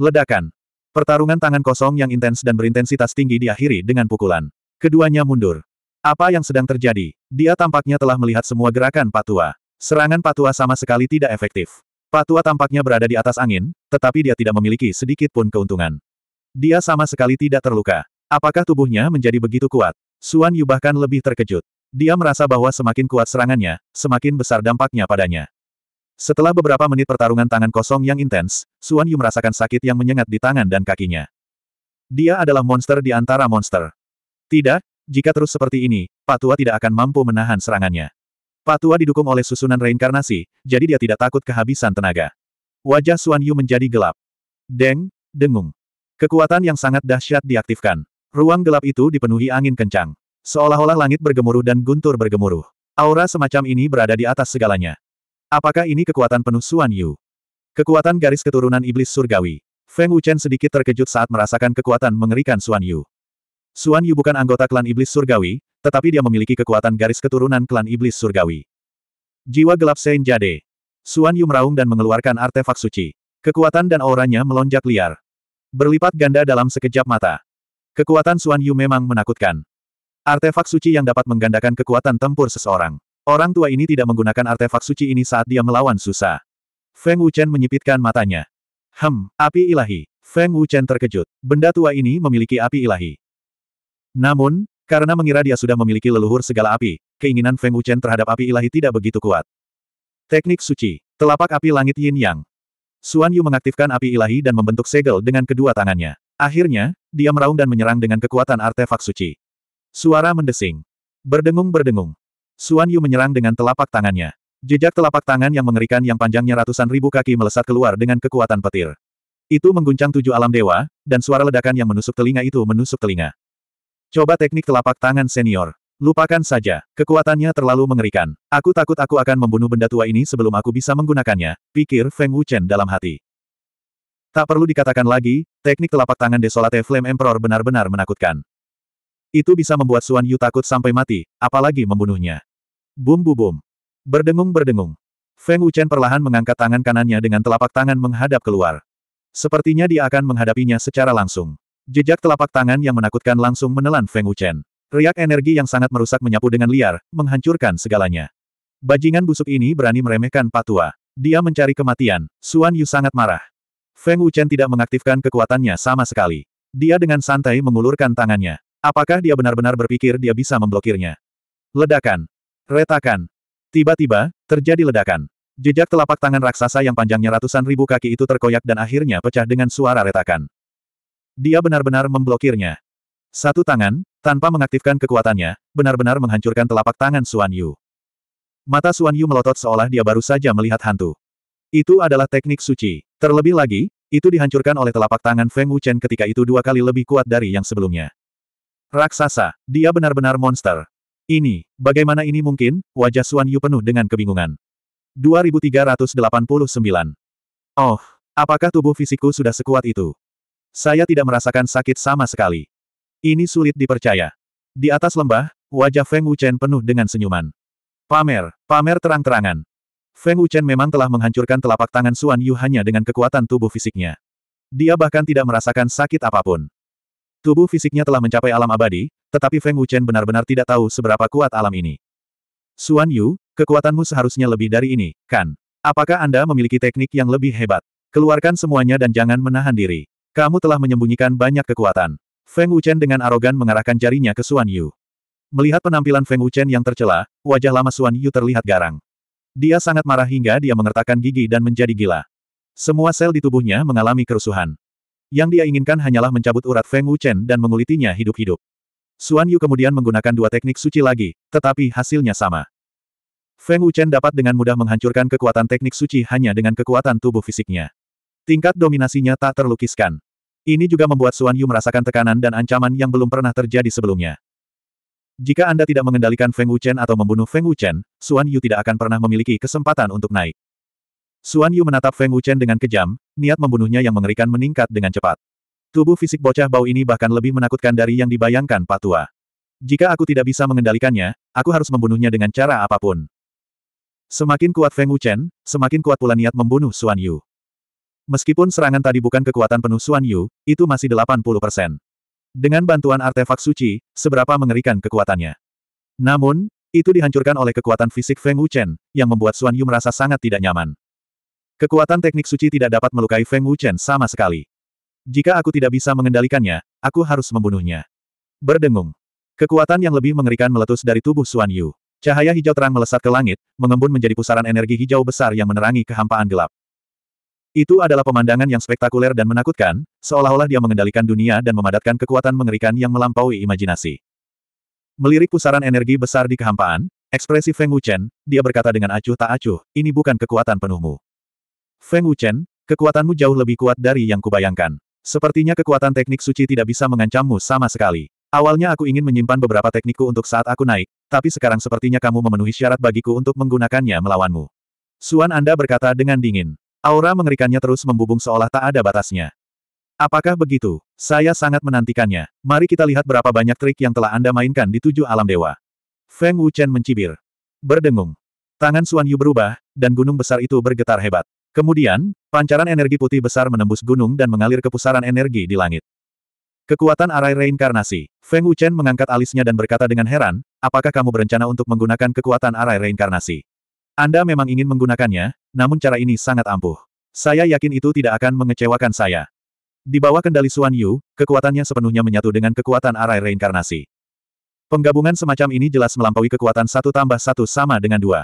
Ledakan. Pertarungan tangan kosong yang intens dan berintensitas tinggi diakhiri dengan pukulan. Keduanya mundur. Apa yang sedang terjadi? Dia tampaknya telah melihat semua gerakan Patua. Serangan Patua sama sekali tidak efektif. Patua tampaknya berada di atas angin, tetapi dia tidak memiliki sedikit pun keuntungan. Dia sama sekali tidak terluka. Apakah tubuhnya menjadi begitu kuat? Suan Yu bahkan lebih terkejut. Dia merasa bahwa semakin kuat serangannya, semakin besar dampaknya padanya. Setelah beberapa menit pertarungan tangan kosong yang intens, Suan Yu merasakan sakit yang menyengat di tangan dan kakinya. Dia adalah monster di antara monster. Tidak, jika terus seperti ini, Patua tidak akan mampu menahan serangannya. Patua didukung oleh susunan reinkarnasi, jadi dia tidak takut kehabisan tenaga. Wajah Suan Yu menjadi gelap. Deng, dengung. Kekuatan yang sangat dahsyat diaktifkan. Ruang gelap itu dipenuhi angin kencang. Seolah-olah langit bergemuruh dan guntur bergemuruh. Aura semacam ini berada di atas segalanya. Apakah ini kekuatan penuh Suan Yu? Kekuatan garis keturunan iblis surgawi. Feng Wuchen sedikit terkejut saat merasakan kekuatan mengerikan Suan Yu. Suan Yu bukan anggota klan iblis surgawi, tetapi dia memiliki kekuatan garis keturunan klan iblis surgawi. Jiwa gelap Saint Jade. Suan Yu meraung dan mengeluarkan artefak suci. Kekuatan dan auranya melonjak liar. Berlipat ganda dalam sekejap mata. Kekuatan Suan Yu memang menakutkan. Artefak suci yang dapat menggandakan kekuatan tempur seseorang. Orang tua ini tidak menggunakan artefak suci ini saat dia melawan susah. Feng Wuchen menyipitkan matanya. Hem, api ilahi. Feng Wuchen terkejut. Benda tua ini memiliki api ilahi. Namun, karena mengira dia sudah memiliki leluhur segala api, keinginan Feng Wuchen terhadap api ilahi tidak begitu kuat. Teknik suci. Telapak api langit yin yang. Suan Yu mengaktifkan api ilahi dan membentuk segel dengan kedua tangannya. Akhirnya, dia meraung dan menyerang dengan kekuatan artefak suci. Suara mendesing. Berdengung-berdengung. Suan Yu menyerang dengan telapak tangannya. Jejak telapak tangan yang mengerikan yang panjangnya ratusan ribu kaki melesat keluar dengan kekuatan petir. Itu mengguncang tujuh alam dewa, dan suara ledakan yang menusuk telinga itu menusuk telinga. Coba teknik telapak tangan senior. Lupakan saja, kekuatannya terlalu mengerikan. Aku takut aku akan membunuh benda tua ini sebelum aku bisa menggunakannya, pikir Feng Wuchen dalam hati. Tak perlu dikatakan lagi, teknik telapak tangan Desolate Flame Emperor benar-benar menakutkan. Itu bisa membuat Suan Yu takut sampai mati, apalagi membunuhnya. Bum bum bum. Berdengung-berdengung. Feng Wuchen perlahan mengangkat tangan kanannya dengan telapak tangan menghadap keluar. Sepertinya dia akan menghadapinya secara langsung. Jejak telapak tangan yang menakutkan langsung menelan Feng Wuchen. Riak energi yang sangat merusak menyapu dengan liar, menghancurkan segalanya. Bajingan busuk ini berani meremehkan Patua. Dia mencari kematian. Suan Yu sangat marah. Feng Wuchen tidak mengaktifkan kekuatannya sama sekali. Dia dengan santai mengulurkan tangannya. Apakah dia benar-benar berpikir dia bisa memblokirnya? Ledakan. Retakan. Tiba-tiba, terjadi ledakan. Jejak telapak tangan raksasa yang panjangnya ratusan ribu kaki itu terkoyak dan akhirnya pecah dengan suara retakan. Dia benar-benar memblokirnya. Satu tangan, tanpa mengaktifkan kekuatannya, benar-benar menghancurkan telapak tangan Suan Yu. Mata Suan Yu melotot seolah dia baru saja melihat hantu. Itu adalah teknik suci. Terlebih lagi, itu dihancurkan oleh telapak tangan Feng Wuchen ketika itu dua kali lebih kuat dari yang sebelumnya. Raksasa, dia benar-benar monster. Ini, bagaimana ini mungkin? Wajah Suan Yu penuh dengan kebingungan. 2389. Oh, apakah tubuh fisikku sudah sekuat itu? Saya tidak merasakan sakit sama sekali. Ini sulit dipercaya. Di atas lembah, wajah Feng Wuchen penuh dengan senyuman. Pamer, pamer terang-terangan. Feng Wuchen memang telah menghancurkan telapak tangan Suan Yu hanya dengan kekuatan tubuh fisiknya. Dia bahkan tidak merasakan sakit apa pun. Tubuh fisiknya telah mencapai alam abadi, tetapi Feng Wuchen benar-benar tidak tahu seberapa kuat alam ini. Suan Yu, kekuatanmu seharusnya lebih dari ini, kan? Apakah Anda memiliki teknik yang lebih hebat? Keluarkan semuanya dan jangan menahan diri. Kamu telah menyembunyikan banyak kekuatan. Feng Wuchen dengan arogan mengarahkan jarinya ke Suan Yu. Melihat penampilan Feng Wuchen yang tercela, wajah lama Suan Yu terlihat garang. Dia sangat marah hingga dia mengertakkan gigi dan menjadi gila. Semua sel di tubuhnya mengalami kerusuhan. Yang dia inginkan hanyalah mencabut urat Feng Wuchen dan mengulitinya hidup-hidup. Suan Yu kemudian menggunakan dua teknik suci lagi, tetapi hasilnya sama. Feng Wuchen dapat dengan mudah menghancurkan kekuatan teknik suci hanya dengan kekuatan tubuh fisiknya. Tingkat dominasinya tak terlukiskan. Ini juga membuat Suan Yu merasakan tekanan dan ancaman yang belum pernah terjadi sebelumnya. Jika Anda tidak mengendalikan Feng Wuchen atau membunuh Feng Wuchen, Suan Yu tidak akan pernah memiliki kesempatan untuk naik. Suan Yu menatap Feng Wuchen dengan kejam, niat membunuhnya yang mengerikan meningkat dengan cepat. Tubuh fisik bocah bau ini bahkan lebih menakutkan dari yang dibayangkan Pak Tua. Jika aku tidak bisa mengendalikannya, aku harus membunuhnya dengan cara apa pun. Semakin kuat Feng Wuchen, semakin kuat pula niat membunuh Suan Yu. Meskipun serangan tadi bukan kekuatan penuh Suan Yu, itu masih 80 persen. Dengan bantuan artefak suci, seberapa mengerikan kekuatannya. Namun, itu dihancurkan oleh kekuatan fisik Feng Wuchen, yang membuat Xuan Yu merasa sangat tidak nyaman. Kekuatan teknik suci tidak dapat melukai Feng Wuchen sama sekali. Jika aku tidak bisa mengendalikannya, aku harus membunuhnya. Berdengung. Kekuatan yang lebih mengerikan meletus dari tubuh Xuan Yu. Cahaya hijau terang melesat ke langit, mengembun menjadi pusaran energi hijau besar yang menerangi kehampaan gelap. Itu adalah pemandangan yang spektakuler dan menakutkan, seolah-olah dia mengendalikan dunia dan memadatkan kekuatan mengerikan yang melampaui imajinasi. Melirik pusaran energi besar di kehampaan, ekspresi Feng Wuchen, dia berkata dengan acuh tak acuh, ini bukan kekuatan penuhmu. Feng Wuchen, kekuatanmu jauh lebih kuat dari yang kubayangkan. Sepertinya kekuatan teknik suci tidak bisa mengancammu sama sekali. Awalnya aku ingin menyimpan beberapa teknikku untuk saat aku naik, tapi sekarang sepertinya kamu memenuhi syarat bagiku untuk menggunakannya melawanmu. Suan Anda berkata dengan dingin. Aura mengerikannya terus membubung seolah tak ada batasnya. Apakah begitu? Saya sangat menantikannya. Mari kita lihat berapa banyak trik yang telah Anda mainkan di tujuh alam dewa. Feng Wuchen mencibir. Berdengung. Tangan Suan Yu berubah, dan gunung besar itu bergetar hebat. Kemudian, pancaran energi putih besar menembus gunung dan mengalir ke pusaran energi di langit. Kekuatan arai reinkarnasi. Feng Wuchen mengangkat alisnya dan berkata dengan heran, apakah kamu berencana untuk menggunakan kekuatan arai reinkarnasi? Anda memang ingin menggunakannya, namun cara ini sangat ampuh. Saya yakin itu tidak akan mengecewakan saya. Di bawah kendali Suan Yu, kekuatannya sepenuhnya menyatu dengan kekuatan arai reinkarnasi. Penggabungan semacam ini jelas melampaui kekuatan satu tambah satu sama dengan dua.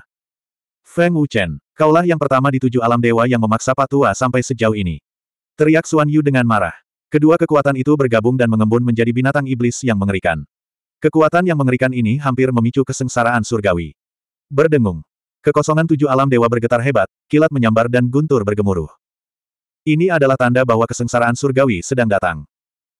Feng Wuchen, kaulah yang pertama di tujuh alam dewa yang memaksa Patua sampai sejauh ini. Teriak Suan Yu dengan marah. Kedua kekuatan itu bergabung dan mengembun menjadi binatang iblis yang mengerikan. Kekuatan yang mengerikan ini hampir memicu kesengsaraan surgawi. Berdengung. Kekosongan tujuh alam dewa bergetar hebat, kilat menyambar dan guntur bergemuruh. Ini adalah tanda bahwa kesengsaraan surgawi sedang datang.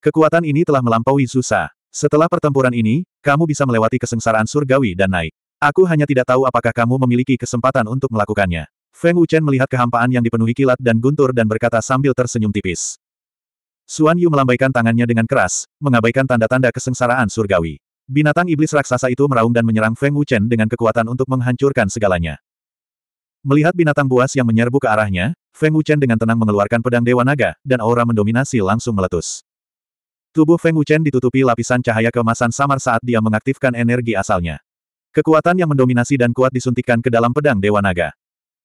Kekuatan ini telah melampaui susah. Setelah pertempuran ini, kamu bisa melewati kesengsaraan surgawi dan naik. Aku hanya tidak tahu apakah kamu memiliki kesempatan untuk melakukannya. Feng Wuchen melihat kehampaan yang dipenuhi kilat dan guntur dan berkata sambil tersenyum tipis. Suan Yu melambaikan tangannya dengan keras, mengabaikan tanda-tanda kesengsaraan surgawi. Binatang iblis raksasa itu meraung dan menyerang Feng Wuchen dengan kekuatan untuk menghancurkan segalanya. Melihat binatang buas yang menyerbu ke arahnya, Feng Wuchen dengan tenang mengeluarkan pedang Dewa Naga, dan aura mendominasi langsung meletus. Tubuh Feng Wuchen ditutupi lapisan cahaya keemasan samar saat dia mengaktifkan energi asalnya. Kekuatan yang mendominasi dan kuat disuntikkan ke dalam pedang Dewa Naga.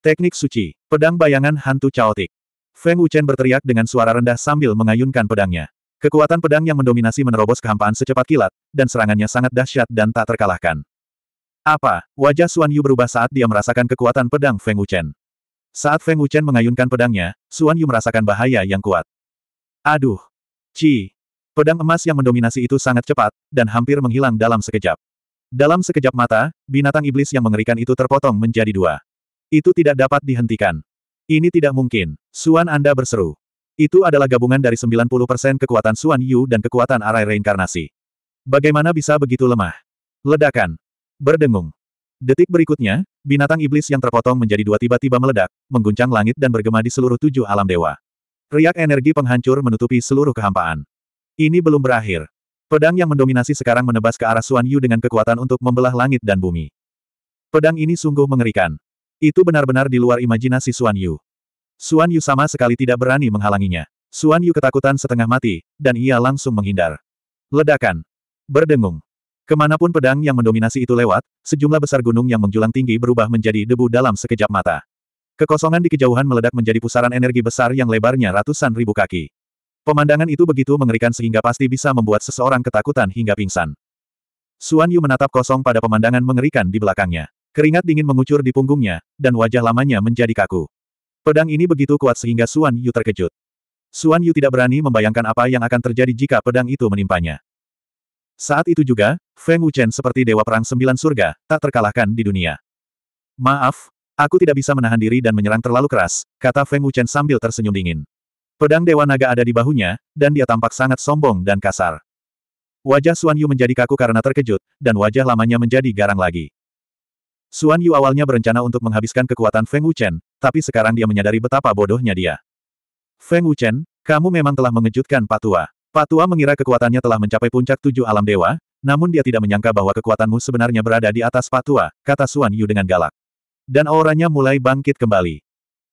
Teknik suci, pedang bayangan hantu caotik. Feng Wuchen berteriak dengan suara rendah sambil mengayunkan pedangnya. Kekuatan pedang yang mendominasi menerobos kehampaan secepat kilat, dan serangannya sangat dahsyat dan tak terkalahkan. Apa? Wajah Suan Yu berubah saat dia merasakan kekuatan pedang Feng Wuchen. Saat Feng Wuchen mengayunkan pedangnya, Suan Yu merasakan bahaya yang kuat. Aduh! Ci! Pedang emas yang mendominasi itu sangat cepat, dan hampir menghilang dalam sekejap. Dalam sekejap mata, binatang iblis yang mengerikan itu terpotong menjadi dua. Itu tidak dapat dihentikan. Ini tidak mungkin. Suan Anda berseru. Itu adalah gabungan dari 90% kekuatan Suan Yu dan kekuatan arai reinkarnasi. Bagaimana bisa begitu lemah? Ledakan. Berdengung. Detik berikutnya, binatang iblis yang terpotong menjadi dua tiba-tiba meledak, mengguncang langit dan bergema di seluruh tujuh alam dewa. Riak energi penghancur menutupi seluruh kehampaan. Ini belum berakhir. Pedang yang mendominasi sekarang menebas ke arah Suan Yu dengan kekuatan untuk membelah langit dan bumi. Pedang ini sungguh mengerikan. Itu benar-benar di luar imajinasi Suan Yu. Suan Yu sama sekali tidak berani menghalanginya. Suan Yu ketakutan setengah mati, dan ia langsung menghindar. Ledakan. Berdengung. Ke mana pun pedang yang mendominasi itu lewat, sejumlah besar gunung yang menjulang tinggi berubah menjadi debu dalam sekejap mata. Kekosongan di kejauhan meledak menjadi pusaran energi besar yang lebarnya ratusan ribu kaki. Pemandangan itu begitu mengerikan sehingga pasti bisa membuat seseorang ketakutan hingga pingsan. Suan Yu menatap kosong pada pemandangan mengerikan di belakangnya. Keringat dingin mengucur di punggungnya, dan wajah lamanya menjadi kaku. Pedang ini begitu kuat sehingga Suan Yu terkejut. Suan Yu tidak berani membayangkan apa yang akan terjadi jika pedang itu menimpanya. Saat itu juga, Feng Wuchen seperti dewa perang sembilan surga, tak terkalahkan di dunia. Maaf, aku tidak bisa menahan diri dan menyerang terlalu keras, kata Feng Wuchen sambil tersenyum dingin. Pedang Dewa Naga ada di bahunya, dan dia tampak sangat sombong dan kasar. Wajah Suan Yu menjadi kaku karena terkejut, dan wajah lamanya menjadi garang lagi. Suan Yu awalnya berencana untuk menghabiskan kekuatan Feng Wuchen, tapi sekarang dia menyadari betapa bodohnya dia. Feng Wuchen, kamu memang telah mengejutkan Pak Tua. Pak Tua mengira kekuatannya telah mencapai puncak tujuh alam dewa, namun dia tidak menyangka bahwa kekuatanmu sebenarnya berada di atas Pak Tua, kata Suan Yu dengan galak. Dan auranya mulai bangkit kembali.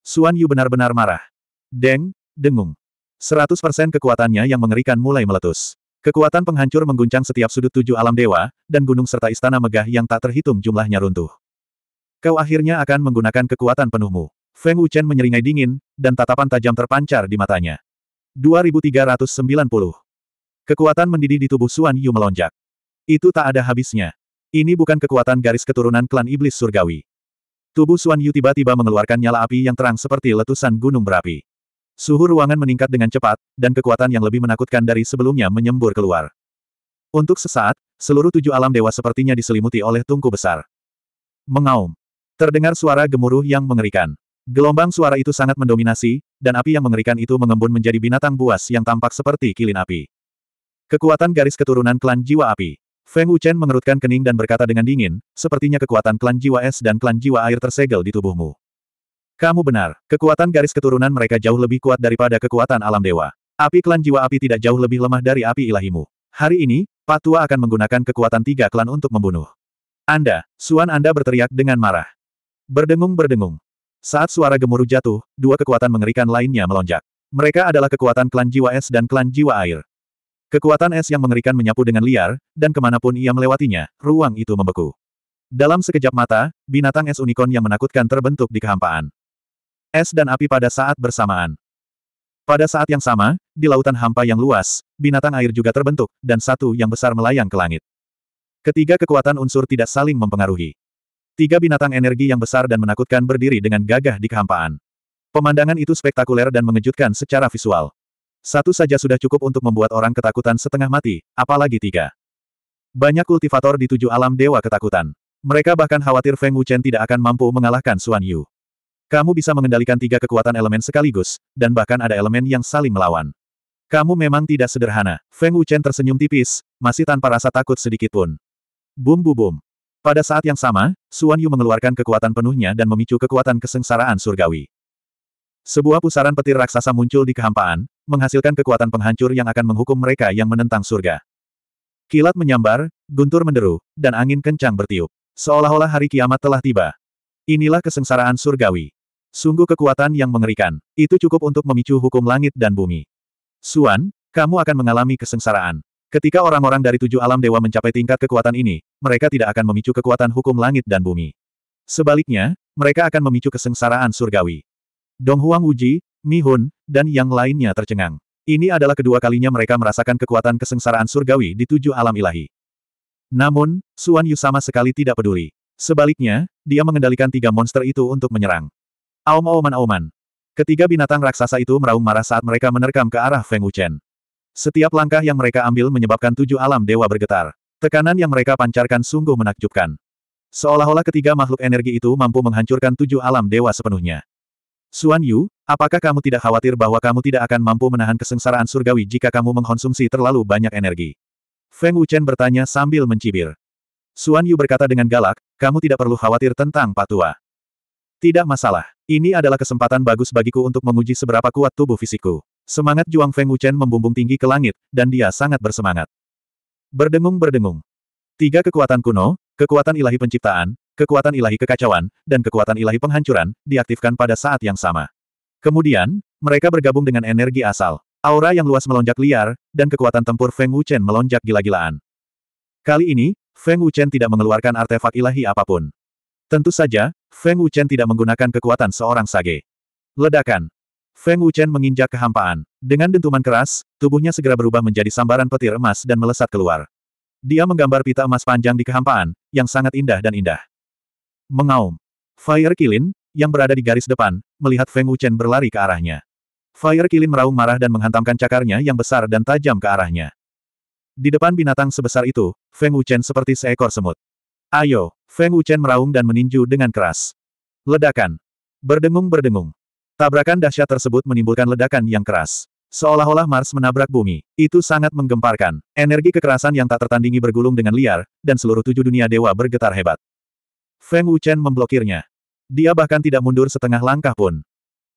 Suan Yu benar-benar marah. Deng, dengung. Seratus persen kekuatannya yang mengerikan mulai meletus. Kekuatan penghancur mengguncang setiap sudut tujuh alam dewa, dan gunung serta istana megah yang tak terhitung jumlahnya runtuh. Kau akhirnya akan menggunakan kekuatan penuhmu. Feng Wuchen menyeringai dingin, dan tatapan tajam terpancar di matanya. 2390. Kekuatan mendidih di tubuh Suan Yu melonjak. Itu tak ada habisnya. Ini bukan kekuatan garis keturunan klan iblis surgawi. Tubuh Suan Yu tiba-tiba mengeluarkan nyala api yang terang seperti letusan gunung berapi. Suhu ruangan meningkat dengan cepat, dan kekuatan yang lebih menakutkan dari sebelumnya menyembur keluar. Untuk sesaat, seluruh tujuh alam dewa sepertinya diselimuti oleh tungku besar. Mengaum. Terdengar suara gemuruh yang mengerikan. Gelombang suara itu sangat mendominasi, dan api yang mengerikan itu mengembun menjadi binatang buas yang tampak seperti kilin api. Kekuatan garis keturunan klan jiwa api. Feng Wuchen mengerutkan kening dan berkata dengan dingin, sepertinya kekuatan klan jiwa es dan klan jiwa air tersegel di tubuhmu. Kamu benar, kekuatan garis keturunan mereka jauh lebih kuat daripada kekuatan alam dewa. Api klan jiwa api tidak jauh lebih lemah dari api ilahimu. Hari ini, Pak Tua akan menggunakan kekuatan tiga klan untuk membunuh. Anda, Suan Anda berteriak dengan marah. Berdengung-berdengung. Saat suara gemuruh jatuh, dua kekuatan mengerikan lainnya melonjak. Mereka adalah kekuatan klan jiwa es dan klan jiwa air. Kekuatan es yang mengerikan menyapu dengan liar, dan ke mana pun ia melewatinya, ruang itu membeku. Dalam sekejap mata, binatang es unicorn yang menakutkan terbentuk di kehampaan. Es dan api pada saat bersamaan. Pada saat yang sama, di lautan hampa yang luas, binatang air juga terbentuk, dan satu yang besar melayang ke langit. Ketiga kekuatan unsur tidak saling mempengaruhi. Tiga binatang energi yang besar dan menakutkan berdiri dengan gagah di kehampaan. Pemandangan itu spektakuler dan mengejutkan secara visual. Satu saja sudah cukup untuk membuat orang ketakutan setengah mati, apalagi tiga. Banyak kultivator di tujuh alam dewa ketakutan. Mereka bahkan khawatir Feng Wuchen tidak akan mampu mengalahkan Suan Yu. Kamu bisa mengendalikan tiga kekuatan elemen sekaligus, dan bahkan ada elemen yang saling melawan. Kamu memang tidak sederhana. Feng Wuchen tersenyum tipis, masih tanpa rasa takut sedikitpun. Bum bum bum. Pada saat yang sama, Suan Yu mengeluarkan kekuatan penuhnya dan memicu kekuatan kesengsaraan surgawi. Sebuah pusaran petir raksasa muncul di kehampaan, menghasilkan kekuatan penghancur yang akan menghukum mereka yang menentang surga. Kilat menyambar, guntur menderu, dan angin kencang bertiup. Seolah-olah hari kiamat telah tiba. Inilah kesengsaraan surgawi. Sungguh kekuatan yang mengerikan. Itu cukup untuk memicu hukum langit dan bumi. Suan, kamu akan mengalami kesengsaraan. Ketika orang-orang dari tujuh alam dewa mencapai tingkat kekuatan ini, mereka tidak akan memicu kekuatan hukum langit dan bumi. Sebaliknya, mereka akan memicu kesengsaraan surgawi. Dong Huang Wuji, Mi Hun, dan yang lainnya tercengang. Ini adalah kedua kalinya mereka merasakan kekuatan kesengsaraan surgawi di tujuh alam ilahi. Namun, Suan Yu sama sekali tidak peduli. Sebaliknya, dia mengendalikan tiga monster itu untuk menyerang. Aum-auman-auman. Ketiga binatang raksasa itu meraung marah saat mereka menerkam ke arah Feng Wuchen. Setiap langkah yang mereka ambil menyebabkan tujuh alam dewa bergetar. Tekanan yang mereka pancarkan sungguh menakjubkan. Seolah-olah ketiga makhluk energi itu mampu menghancurkan tujuh alam dewa sepenuhnya. Suan Yu, apakah kamu tidak khawatir bahwa kamu tidak akan mampu menahan kesengsaraan surgawi jika kamu mengkonsumsi terlalu banyak energi? Feng Wuchen bertanya sambil mencibir. Suan Yu berkata dengan galak, kamu tidak perlu khawatir tentang Patua. Tidak masalah. Ini adalah kesempatan bagus bagiku untuk menguji seberapa kuat tubuh fisikku. Semangat Juang Feng Wuchen membumbung tinggi ke langit, dan dia sangat bersemangat. Berdengung-berdengung. Tiga kekuatan kuno, kekuatan ilahi penciptaan, kekuatan ilahi kekacauan, dan kekuatan ilahi penghancuran, diaktifkan pada saat yang sama. Kemudian, mereka bergabung dengan energi asal. Aura yang luas melonjak liar, dan kekuatan tempur Feng Wuchen melonjak gila-gilaan. Kali ini, Feng Wuchen tidak mengeluarkan artefak ilahi apa pun. Tentu saja, Feng Wuchen tidak menggunakan kekuatan seorang sage. Ledakan. Feng Wuchen menginjak kehampaan. Dengan dentuman keras, tubuhnya segera berubah menjadi sambaran petir emas dan melesat keluar. Dia menggambar pita emas panjang di kehampaan, yang sangat indah dan indah. Mengaum. Fire Kilin, yang berada di garis depan, melihat Feng Wuchen berlari ke arahnya. Fire Kilin meraung marah dan menghantamkan cakarnya yang besar dan tajam ke arahnya. Di depan binatang sebesar itu, Feng Wuchen seperti seekor semut. Ayo, Feng Wuchen meraung dan meninju dengan keras. Ledakan. Berdengung-berdengung. Tabrakan dahsyat tersebut menimbulkan ledakan yang keras. Seolah-olah Mars menabrak bumi. Itu sangat menggemparkan. Energi kekerasan yang tak tertandingi bergulung dengan liar, dan seluruh tujuh dunia dewa bergetar hebat. Feng Wuchen memblokirnya. Dia bahkan tidak mundur setengah langkah pun.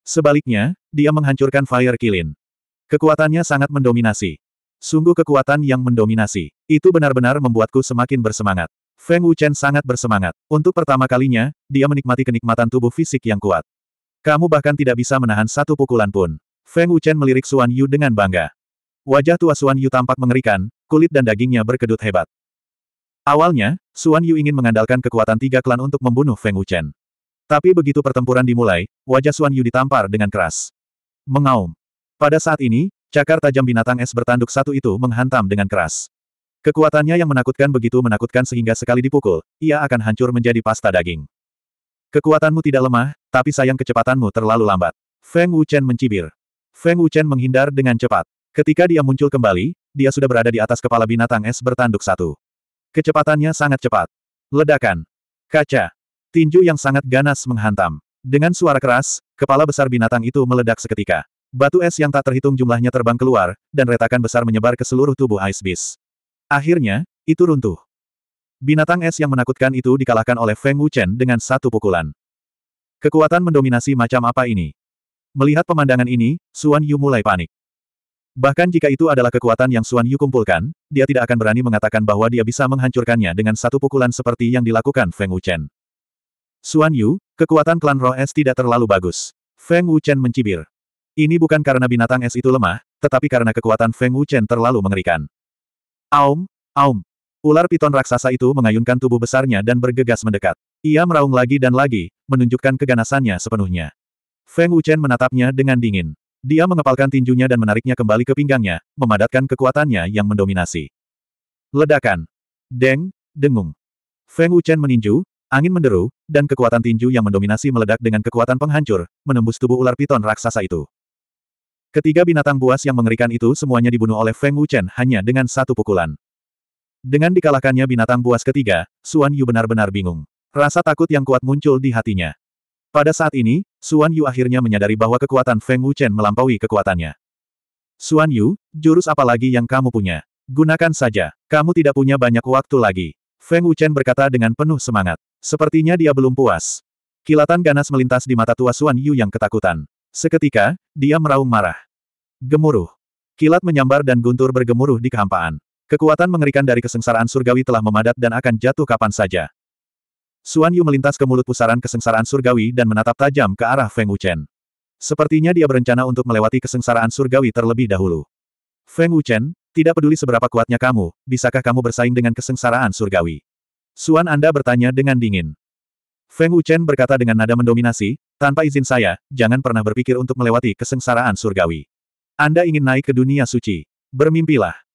Sebaliknya, dia menghancurkan Fire Kilin. Kekuatannya sangat mendominasi. Sungguh kekuatan yang mendominasi. Itu benar-benar membuatku semakin bersemangat. Feng Wuchen sangat bersemangat. Untuk pertama kalinya, dia menikmati kenikmatan tubuh fisik yang kuat. Kamu bahkan tidak bisa menahan satu pukulan pun. Feng Wuchen melirik Suan Yu dengan bangga. Wajah tua Suan Yu tampak mengerikan, kulit dan dagingnya berkedut hebat. Awalnya, Suan Yu ingin mengandalkan kekuatan tiga klan untuk membunuh Feng Wuchen. Tapi begitu pertempuran dimulai, wajah Suan Yu ditampar dengan keras. Mengaum. Pada saat ini, cakar tajam binatang es bertanduk satu itu menghantam dengan keras. Kekuatannya yang menakutkan begitu menakutkan sehingga sekali dipukul, ia akan hancur menjadi pasta daging. Kekuatanmu tidak lemah, tapi sayang kecepatanmu terlalu lambat. Feng Wuchen mencibir. Feng Wuchen menghindar dengan cepat. Ketika dia muncul kembali, dia sudah berada di atas kepala binatang es bertanduk satu. Kecepatannya sangat cepat. Ledakan. Kaca. Tinju yang sangat ganas menghantam. Dengan suara keras, kepala besar binatang itu meledak seketika. Batu es yang tak terhitung jumlahnya terbang keluar, dan retakan besar menyebar ke seluruh tubuh Ice Beast. Akhirnya, itu runtuh. Binatang es yang menakutkan itu dikalahkan oleh Feng Wuchen dengan satu pukulan. Kekuatan mendominasi macam apa ini? Melihat pemandangan ini, Suan Yu mulai panik. Bahkan jika itu adalah kekuatan yang Suan Yu kumpulkan, dia tidak akan berani mengatakan bahwa dia bisa menghancurkannya dengan satu pukulan seperti yang dilakukan Feng Wuchen. Suan Yu, kekuatan klan roh es tidak terlalu bagus. Feng Wuchen mencibir. Ini bukan karena binatang es itu lemah, tetapi karena kekuatan Feng Wuchen terlalu mengerikan. Aum, aum. Ular piton raksasa itu mengayunkan tubuh besarnya dan bergegas mendekat. Ia meraung lagi dan lagi, menunjukkan keganasannya sepenuhnya. Feng Wuchen menatapnya dengan dingin. Dia mengepalkan tinjunya dan menariknya kembali ke pinggangnya, memadatkan kekuatannya yang mendominasi. Ledakan. Deng, dengung. Feng Wuchen meninju, angin menderu, dan kekuatan tinju yang mendominasi meledak dengan kekuatan penghancur, menembus tubuh ular piton raksasa itu. Ketiga binatang buas yang mengerikan itu semuanya dibunuh oleh Feng Wuchen hanya dengan satu pukulan. Dengan dikalahkannya binatang buas ketiga, Suan Yu benar-benar bingung. Rasa takut yang kuat muncul di hatinya. Pada saat ini, Suan Yu akhirnya menyadari bahwa kekuatan Feng Wuchen melampaui kekuatannya. Suan Yu, jurus apa lagi yang kamu punya? Gunakan saja, kamu tidak punya banyak waktu lagi. Feng Wuchen berkata dengan penuh semangat. Sepertinya dia belum puas. Kilatan ganas melintas di mata tua Suan Yu yang ketakutan. Seketika, dia meraung marah. Gemuruh. Kilat menyambar dan guntur bergemuruh di kehampaan. Kekuatan mengerikan dari kesengsaraan surgawi telah memadat dan akan jatuh kapan saja. Suan Yu melintas ke mulut pusaran kesengsaraan surgawi dan menatap tajam ke arah Feng Wuchen. Sepertinya dia berencana untuk melewati kesengsaraan surgawi terlebih dahulu. Feng Wuchen, tidak peduli seberapa kuatnya kamu, bisakah kamu bersaing dengan kesengsaraan surgawi? Suan Anda bertanya dengan dingin. Feng Wuchen berkata dengan nada mendominasi, tanpa izin saya, jangan pernah berpikir untuk melewati kesengsaraan surgawi. Anda ingin naik ke dunia suci. Bermimpilah.